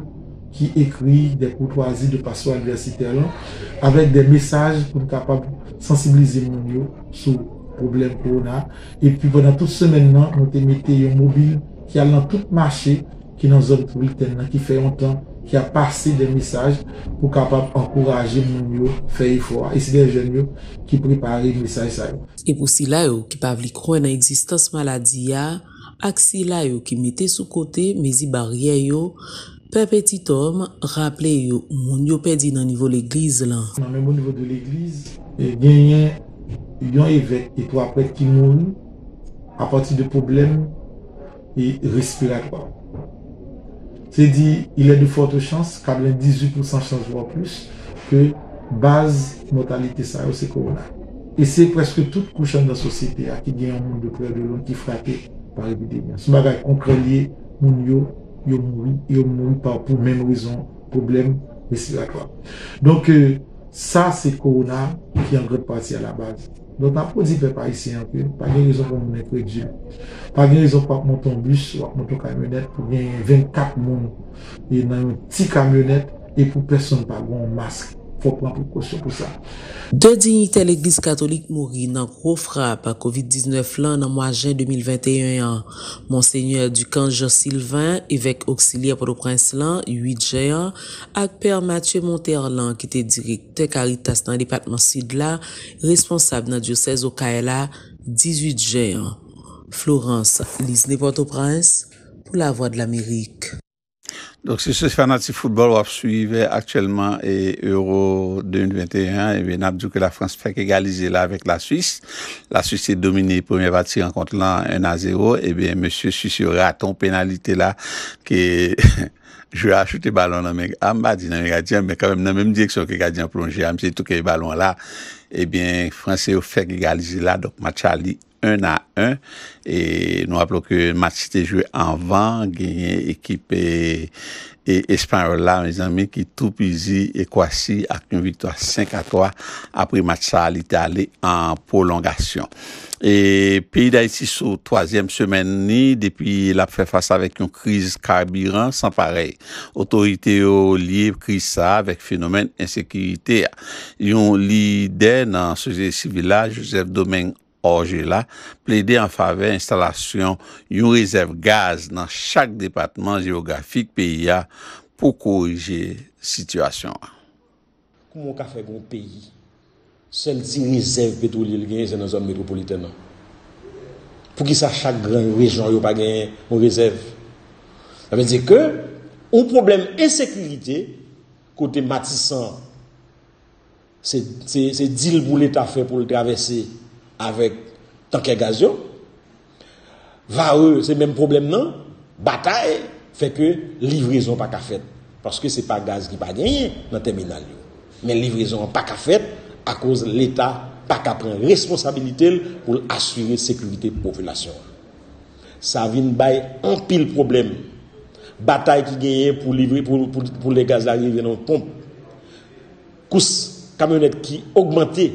qui écrit des courtoisies de pasteurs universitaires avec des messages pour capable sensibiliser les yo sur le problème corona. Et puis pendant toute semaine, non, nous avons mis un mobile qui a dans tout marché, qui est dans la zone publique, non, qui fait longtemps, qui a passé des messages pour capable encourager les gens faire effort. Et c'est des jeunes qui préparent les messages. Et pour ceux qui ne peuvent pas croire dans l'existence maladie, ak si la yo ki mette sou kote mezi barye yo Pe petit om, rappele yo, moun yo pedi nan nivou l'eglize lan. Nan men moun nivou de l'eglize, genyen eh yon evèk eto apèk ki moun apati de problem e respiratwa. Se di, ilè de fote chans, kablen 18% chans vwa plus, ke baz mortalite sa yo se korona. E se preske tout kouchan nan sosyete a ki genyen moun de prè de loun ki frate par epidemia. Sou bagay konkrelye moun yo yo mouri, yo mouri pa pou men wizon problem respiratoire. Donk sa euh, se korona ki an gred pati a la baz. Donk nan pou di pe pa isi an pe, pa gen rezon pou moun etre di. Pa gen rezon pou ap monton bus, ou ap monton kamyonet pou gen 24 moun e nan yon ti kamyonet e pou person pa goun mask. pou pran pou pou sa. De dignite l'Eglise Katolik mouri nan gro frap a COVID-19 lan nan mwa jen 2021 an. Monseigneur Dukan Jean-Sylvain, evek auxilier pou do prins lan, 8 jen an, ak per Mathieu Monterlan ki te direkte karitas nan depatman sid la, responsab nan diocèse Okaela, 18 jen an. Florence, Lise Neporto Prince, pou la Voix de l'Amérique. Donc, si ce fanatique football wap suive actuellement et Euro 2021, et bien, n'abdou que la France fait égaliser là avec la Suisse. La Suisse est dominée premier parti rencontre là 1 à 0. Et bien, monsieur Suisse y aura ton pénalité là qui je vais acheter ballon dans mes amba, dit dans mes gardiens, mais quand même dans la même direction que gardien plongé, c'est tout que les ballons là. Et bien, France y fait égaliser là, donc match à 1 à 1 et nous rappelons que match était joué avant gagne équipe et, et espagnol là mes amis qui tout pisi et Kwasi avec une victoire 5 à 3 après match ça il était allé en prolongation. Et pays d'Haïti sous troisième semaine ni depuis l'a fait face avec une crise carburant sans pareil. Autorité au lié crise ça avec phénomène insécurité un leader dans la société civile là Joseph Domingue orje la, ple de an fave instalasyon yon rezerv gaz nan chak depatman geografik peyi ya pou korije situasyon an. Kou moun ka fe goun peyi, sel di rezerv petou li l genye se nan zon metropoliten nan. Pou ki sa chak gran rejon yo pa genye moun rezerv. Sa ven di ke, ou problem ensekurite, kote matisan, se, se, se dil pou l'Etat fe pou l'travesse, avèk tankè gaz yo, va ou se mèm problem nan, batay, fè ke livrizon pa ka fèt. Paske se pa gaz ki pa genye nan terminal yo. Men livrizon pa ka fèt, a kouz l'Etat pa ka pren responsabilite pou l'assure sekurite populasyon. Sa vin bay an pil problem. Batay ki genye pou livri, pou le gaz la livre nan pomp. Kous kamyonet ki augmente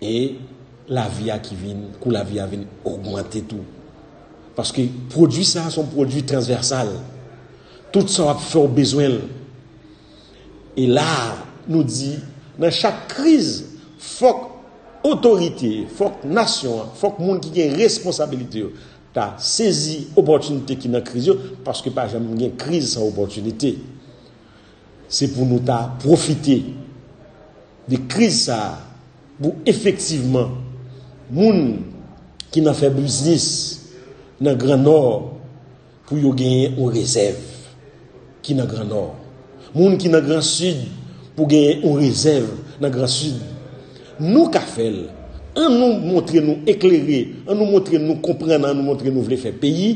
e la vi a ki vin, kou la vi a vin augmente tou. Paske prodwi sa son prodwi transversal. Tout sa wap fè ou bezwen. E la nou di, nan chak kriz, fok otorite, fok nasyon, fok moun ki gen responsabilite yo, ta sezi opotunite ki nan kriz yo, paske pa jam gen kriz sa opotunite. Se pou nou ta profite de kriz sa, pou efektiveman moun ki nan fe biznis nan Gran Nord pou yo genye ou rezèv ki nan Gran Nord. Moun ki nan Gran Sud pou genye ou rezèv nan Gran Sud. Nou ka fel, an nou montre nou ekleri, an nou montre nou kompren, an nou montre nou vle fe peyi,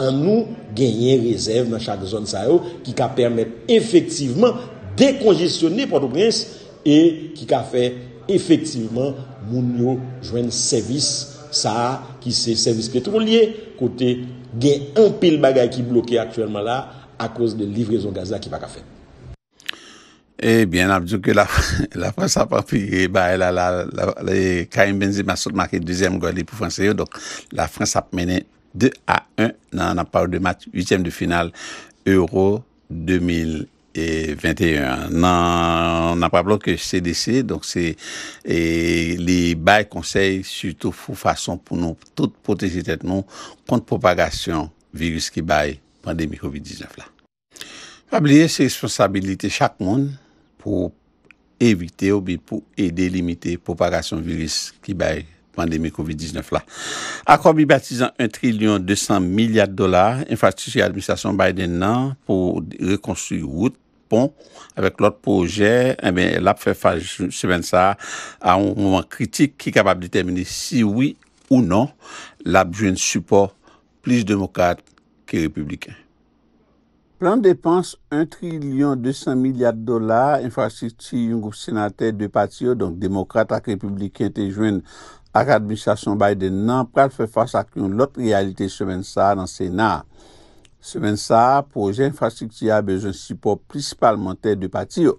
an nou genye rezèv nan chak zon sa yo ki ka permèt efektiveman dekonjestyonne Port-au-Prince e ki ka fe efektiveman moun yo jwen servis sa ki se servis petrolye kote gen an pil bagay ki bloke aktuelman la a koz de livrezon gaz la ki pa ka fet. Ebyen, eh apjou ke la Frans apapi, ba, la, la, la, Karim Benzema sot make deuxième goli pou Frans yo, donc la Frans ap mene 2 a 1 nan an de mat 8e de final Euro 2000. et 21 Nan, nan pa blok CDC, donk se e, li bay konsey suto fou fason pou nou tout proteje tet nou kont propagasyon virus ki bay pandemi COVID-19 la. Pabliye se responsabilite chak moun pou evite ou bi pou ede limite propagasyon virus ki bay pandemi COVID-19 la. Akor bi batizan 1 trilyon 200 milyard dolar, infrastruktur administrasyon Biden nan pou rekonstruy wout pon avèk lot projè, la eh pou fè fà semen sa a un mouman kritik ki kapab detemini si oui ou non la pou jwen support plis demokrate ki republikan. Plan dépense 1 trilyon 200 milyard dolar, infrastrukti yon goup senatè de patio, donk demokrate ak republikan te jwen ak administrasyon Biden nan, pral fè fà sa ki yon lot realite semen sa nan Senat. Semen sa, proje infrastrukti a bejoun sipop prinsipalmente de pati yo.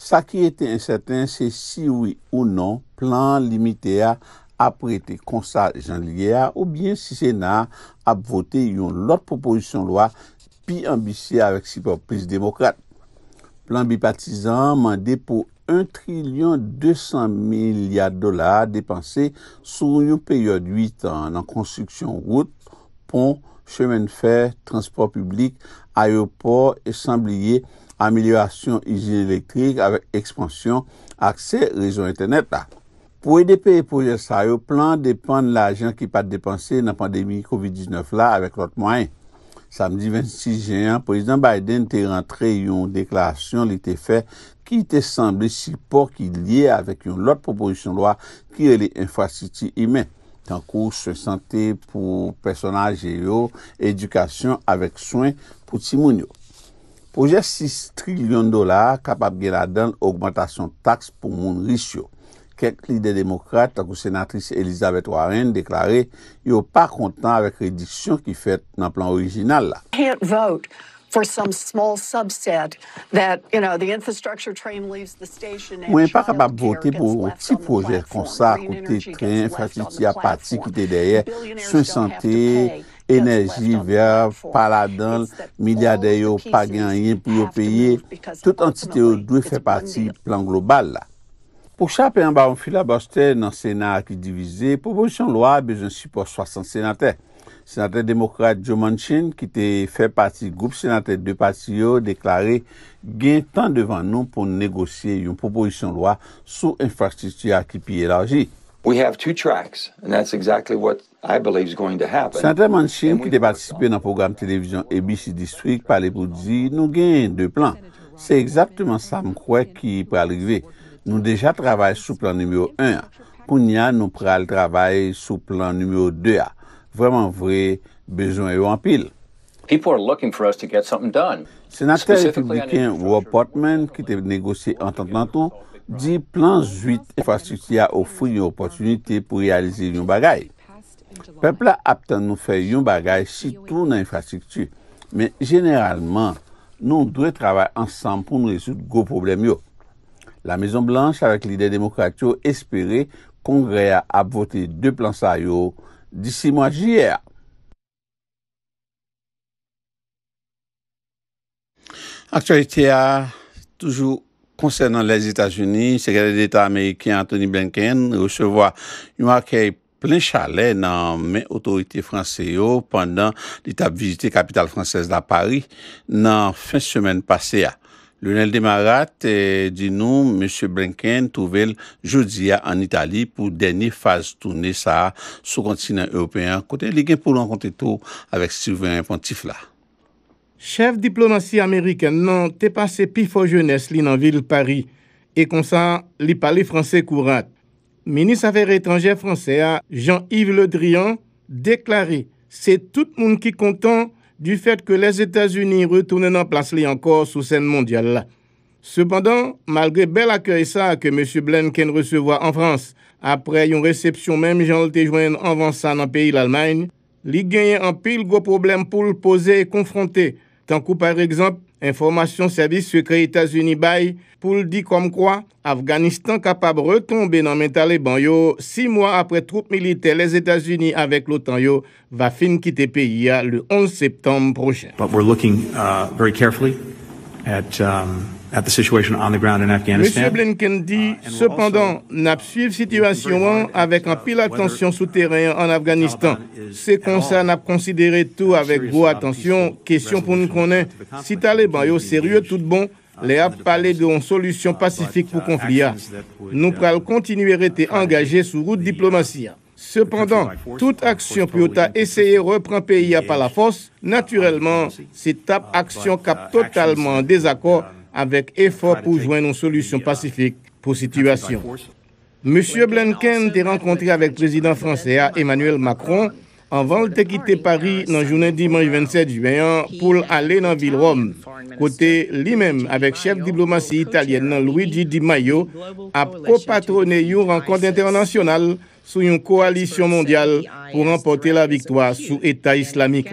Sa ki ete incertain se si oui ou non plan limite a aprete konsa jan liye a ou bien si se na ap vote yon lot proposisyon lwa pi ambisye avek sipop pris demokrate. Plan bipatizan mande pou 1 trilyon 200 milyard dolar depanse sou yon peryode 8 an nan konstruksyon route, pon, chemen fer, transport publik, aéroport, esambliye, ameliorasyon izine elektrik avek ekspansyon akse rezon internet la. Po EDP e proje sa yo, plan depan l'ajan ki pat depanse nan pandemi COVID-19 la avek lot mwen. Samdi 26 jan, Prezident Biden te rentre yon deklarasyon li te fe ki te semble si por ki liye avek yon lot proposisyon lwa ki re li infrasiti imen. tan tankou se sante pou personaj e yo, edukasyon avek soyn pou timoun yo. Proje 6 trilyon dolar kapap gen la dan augmentation taks pou moun rish yo. Kek lider demokrate tankou senatris Elizabeth Warren deklare yo pa kontan avek rediksyon ki fet nan plan orijinal la. Can't vote. for some small subset that, you know, the infrastructure train leaves the station and Mwen pa kapap vote pou ti proje kon sa kote tren, infrastrukti apati ki te deye, sou sante, enerji, verv, paladan, milyade yo pa genyen pou yo peye, tout antite yo dwe fe pati plan global la. Po chape an ba an fila baste nan senat ki divize, proposisyon lwa bejan support 60 senatè. Senatè demokrate Joe Manchin ki te fè pati goup senatè de pati yo deklare gen tan devan nou pou negosye yon proposisyon lwa sou infrastruktura ki pi elarji. We have two tracks and that's exactly what I believe is going to happen. Senatè Manchin ki te patisipe nan program televizyon ABC District pale pou di nou gen de plan. Se exactement sa mkwe ki pral rive. Nou deja travay sou plan numeo 1 a. Koun ya nou pral travay sou plan numeo 2 a. vreman vre bezon yo anpil. Senatè republikan Rob Portman ki te negosye antant lanton di plan 8 infrastrukti a ofri yon opotunite pou realize yon bagay. Pepla ap tan nou fe yon bagay sitou nan infrastrukti, men generalman nou dwe travay ansan pou nou resout go problem yo. La Maison Blanche avèk lider demokratyo espere kongre a ap vote de plan sa yo d'ici mois d'hier. Aktualite a toujou konsernan les Etats-Unis, sekretè d'Etat Amerikien Anthony Blinken recevoa yon akèy plen chalè nan men otorite franse yo pandan l'etap vizite kapital fransese la Paris nan fin semen pase a. Lionel Demarat eh, di nou, M. Blinken touvel joudiya an Itali pou deni faz toune sa sou kontinant Européen kote li gen pou lankonte tou avek Sylvain Pontifla. Chef diplomasy Ameriken nan te pase pi fo jeunesse li nan vil Paris e konsan li pale franse kourant. Minis Affaires étrangères français Jean-Yves Le Drian deklare se tout moun ki kontan du fait que les États-Unis retournent en place encore sous scène mondiale. Cependant, malgré bel accueil ça que M. Blinken recevoir en France, après une réception même Jean te joindre avant ça dans le pays l'Allemagne, li gagne un pile gros problème pour le poser et confronter. Tant que par exemple, Informasyon servis sekre Etats-Unis bay pou l di kom kwa Afganistan kapab retombe nan men Taliban yo 6 mwa apre troupe milite les Etats-Unis avek l'OTAN yo va fin kite peyi ya le 11 septembre prochen. But we're looking uh, very carefully at um, at the situation on the ground in Afghanistan. Monsieur Blinken dit uh, cependant n'a suivre situation avec un pile attention souterrain en Afghanistan. C'est comme ça n'a considéré tout avec gros attention. Question pour nous connaître si Taliban yo sérieux tout bon les a parlé d'une solution pacifique pour le conflit. Nous pourrons continuer à être engagés sur route diplomatie. Cependant, toute action pour essayer de reprendre le pays par la force, naturellement, c'est une action qui est totalement en désaccord avèk efor pou jwen nou solusyon pasifik pou situasyon. Monsie Blanken te renkontri avèk prezident fransè a Emmanuel Macron anvan te kite Paris nan jounen dimanj 27 juyen pou l'ale nan vil Rome. Kote li mèm avèk chèf diplomasi italien nan Luigi Di Maio ap ko patrone yon renkont internasyonal sou yon koalisyon mondyal pou rempote la viktwa sou Eta Islamik.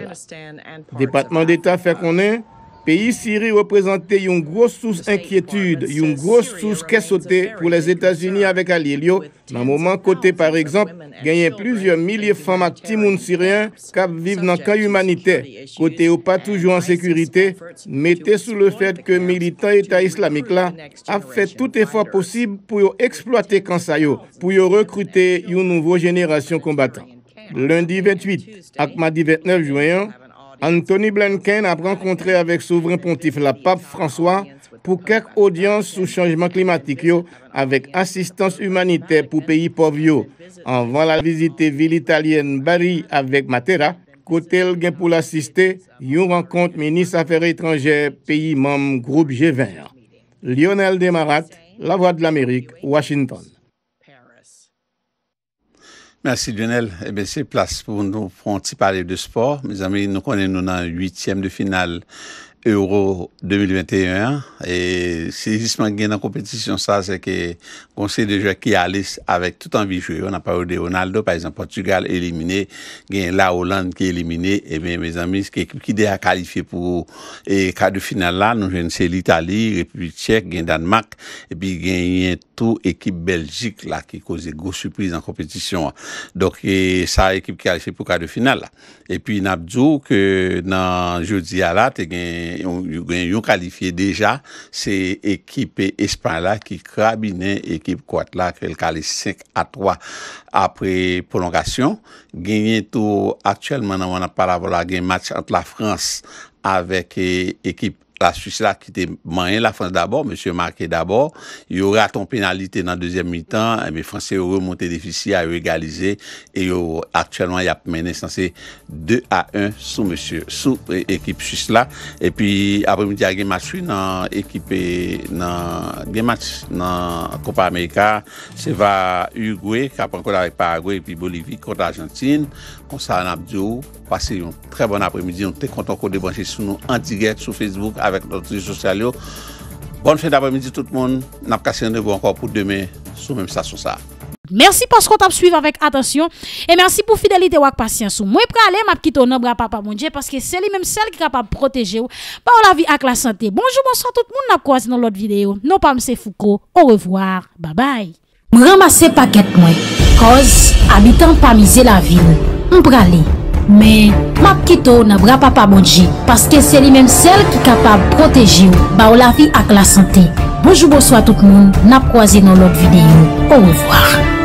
Depatman d'Etat fè konen, Peyi Siri reprezentè yon gros sous enkyetude, yon gros sous kesote pou les Etats-Unis avèk alilyo, nan mouman kote par ekzamp, genyen pluzyon milye fam ak timoun Sirien kap vive nan kan humanite, kote yo pa toujou an sekurite, mette sou le fèd ke militan Etat Islamik la ap fè tout efor posib pou yo eksploate kansa yo, pou yo rekrute yon nouvo jenerasyon kombatan. Lundi 28 ak madi 29 juyen, Anthony Blinken ap renkontre avèk souvren pontif la pape François pou kek audyans sou chanjman klimatik yo avèk asistans humanitè pou peyi pov yo. Anvan la vizite vil italien Bari avèk Matera, kote l gen pou l'assiste, yon renkont menis afere etranger peyi mam group G20. Lionel Demarat, La Voix de l'Amérique, Washington. Mersi Dionel, ebe eh se plas pou nou fronti pale de sport. Me zami nou konen nou nan 8e de final Euro 2021 e si jisman gen nan kompetisyon sa se ke konse de jwe ki alis avek tout anvi jwe yo nan pa ou de Ronaldo par exemple Portugal elimine gen la Hollande ki elimine e ben mes amis ki ekip ki de a kalifiye pou e ka de final la nou jen se l'Italie Republik Tchèque gen Danmark e pi gen yen tou ekip Belgique la ki koze go surprise nan kompetisyon dok e sa ekip ki kalifiye pou ka de final la e pi nabdou ke nan jodi ala te gen yon kalifiye deja, se ekip Espan la ki krabine ekip Kouat la ke l kali 5 a 3 apre prolongasyon. Genyen tou aktuelman nan wana paravola gen match ant la Frans avek eh, ekip la Suisse la ki te manye la France d'abord, M. Marquet d'abord, yo raton penalite nan deuxième mi-tan, M. Fransè yo remonte defisi a yo egalize, e yo aktuellement yap mene sanse 2 a 1 sou M. sou ekip Suisse la, e pi apre midi a gen match nan ekip nan gen match nan Copa America, se va Uruguay, kap anko la Paraguay, pi Bolivie kontra Argentine, kon sa an ap diyo, pase yon tre bon apremidi, yon te konton kon debanche sou nou an direk sou Facebook avèk notre sosyal yo. Bon fèd apremidi tout moun, nap kase yon devou ankon pou demè sou mèm sa sou sa. Mersi paskot ap suiv avèk atasyon E mersi pou fidelite wak pasyansou Mwen pralè map kito nan bra papa mounje Paske se li menm sel ki kapap proteje ou Pa ou la vi ak la sante Bonjou, bonsoit tout moun nap kouaz nan lot videyo Non pa mse Fouko, au revoir, babay Mwen ramase paket mwen Koz, abitan pa mize la vil mprale. Men, map kito nan bra papa bonji, paske se li menm sel ki kapab proteji ou, ba ou la vi ak la sante. Bojou bojou a tout moun, nap kwa zi nan lot videyo. Ou revoar.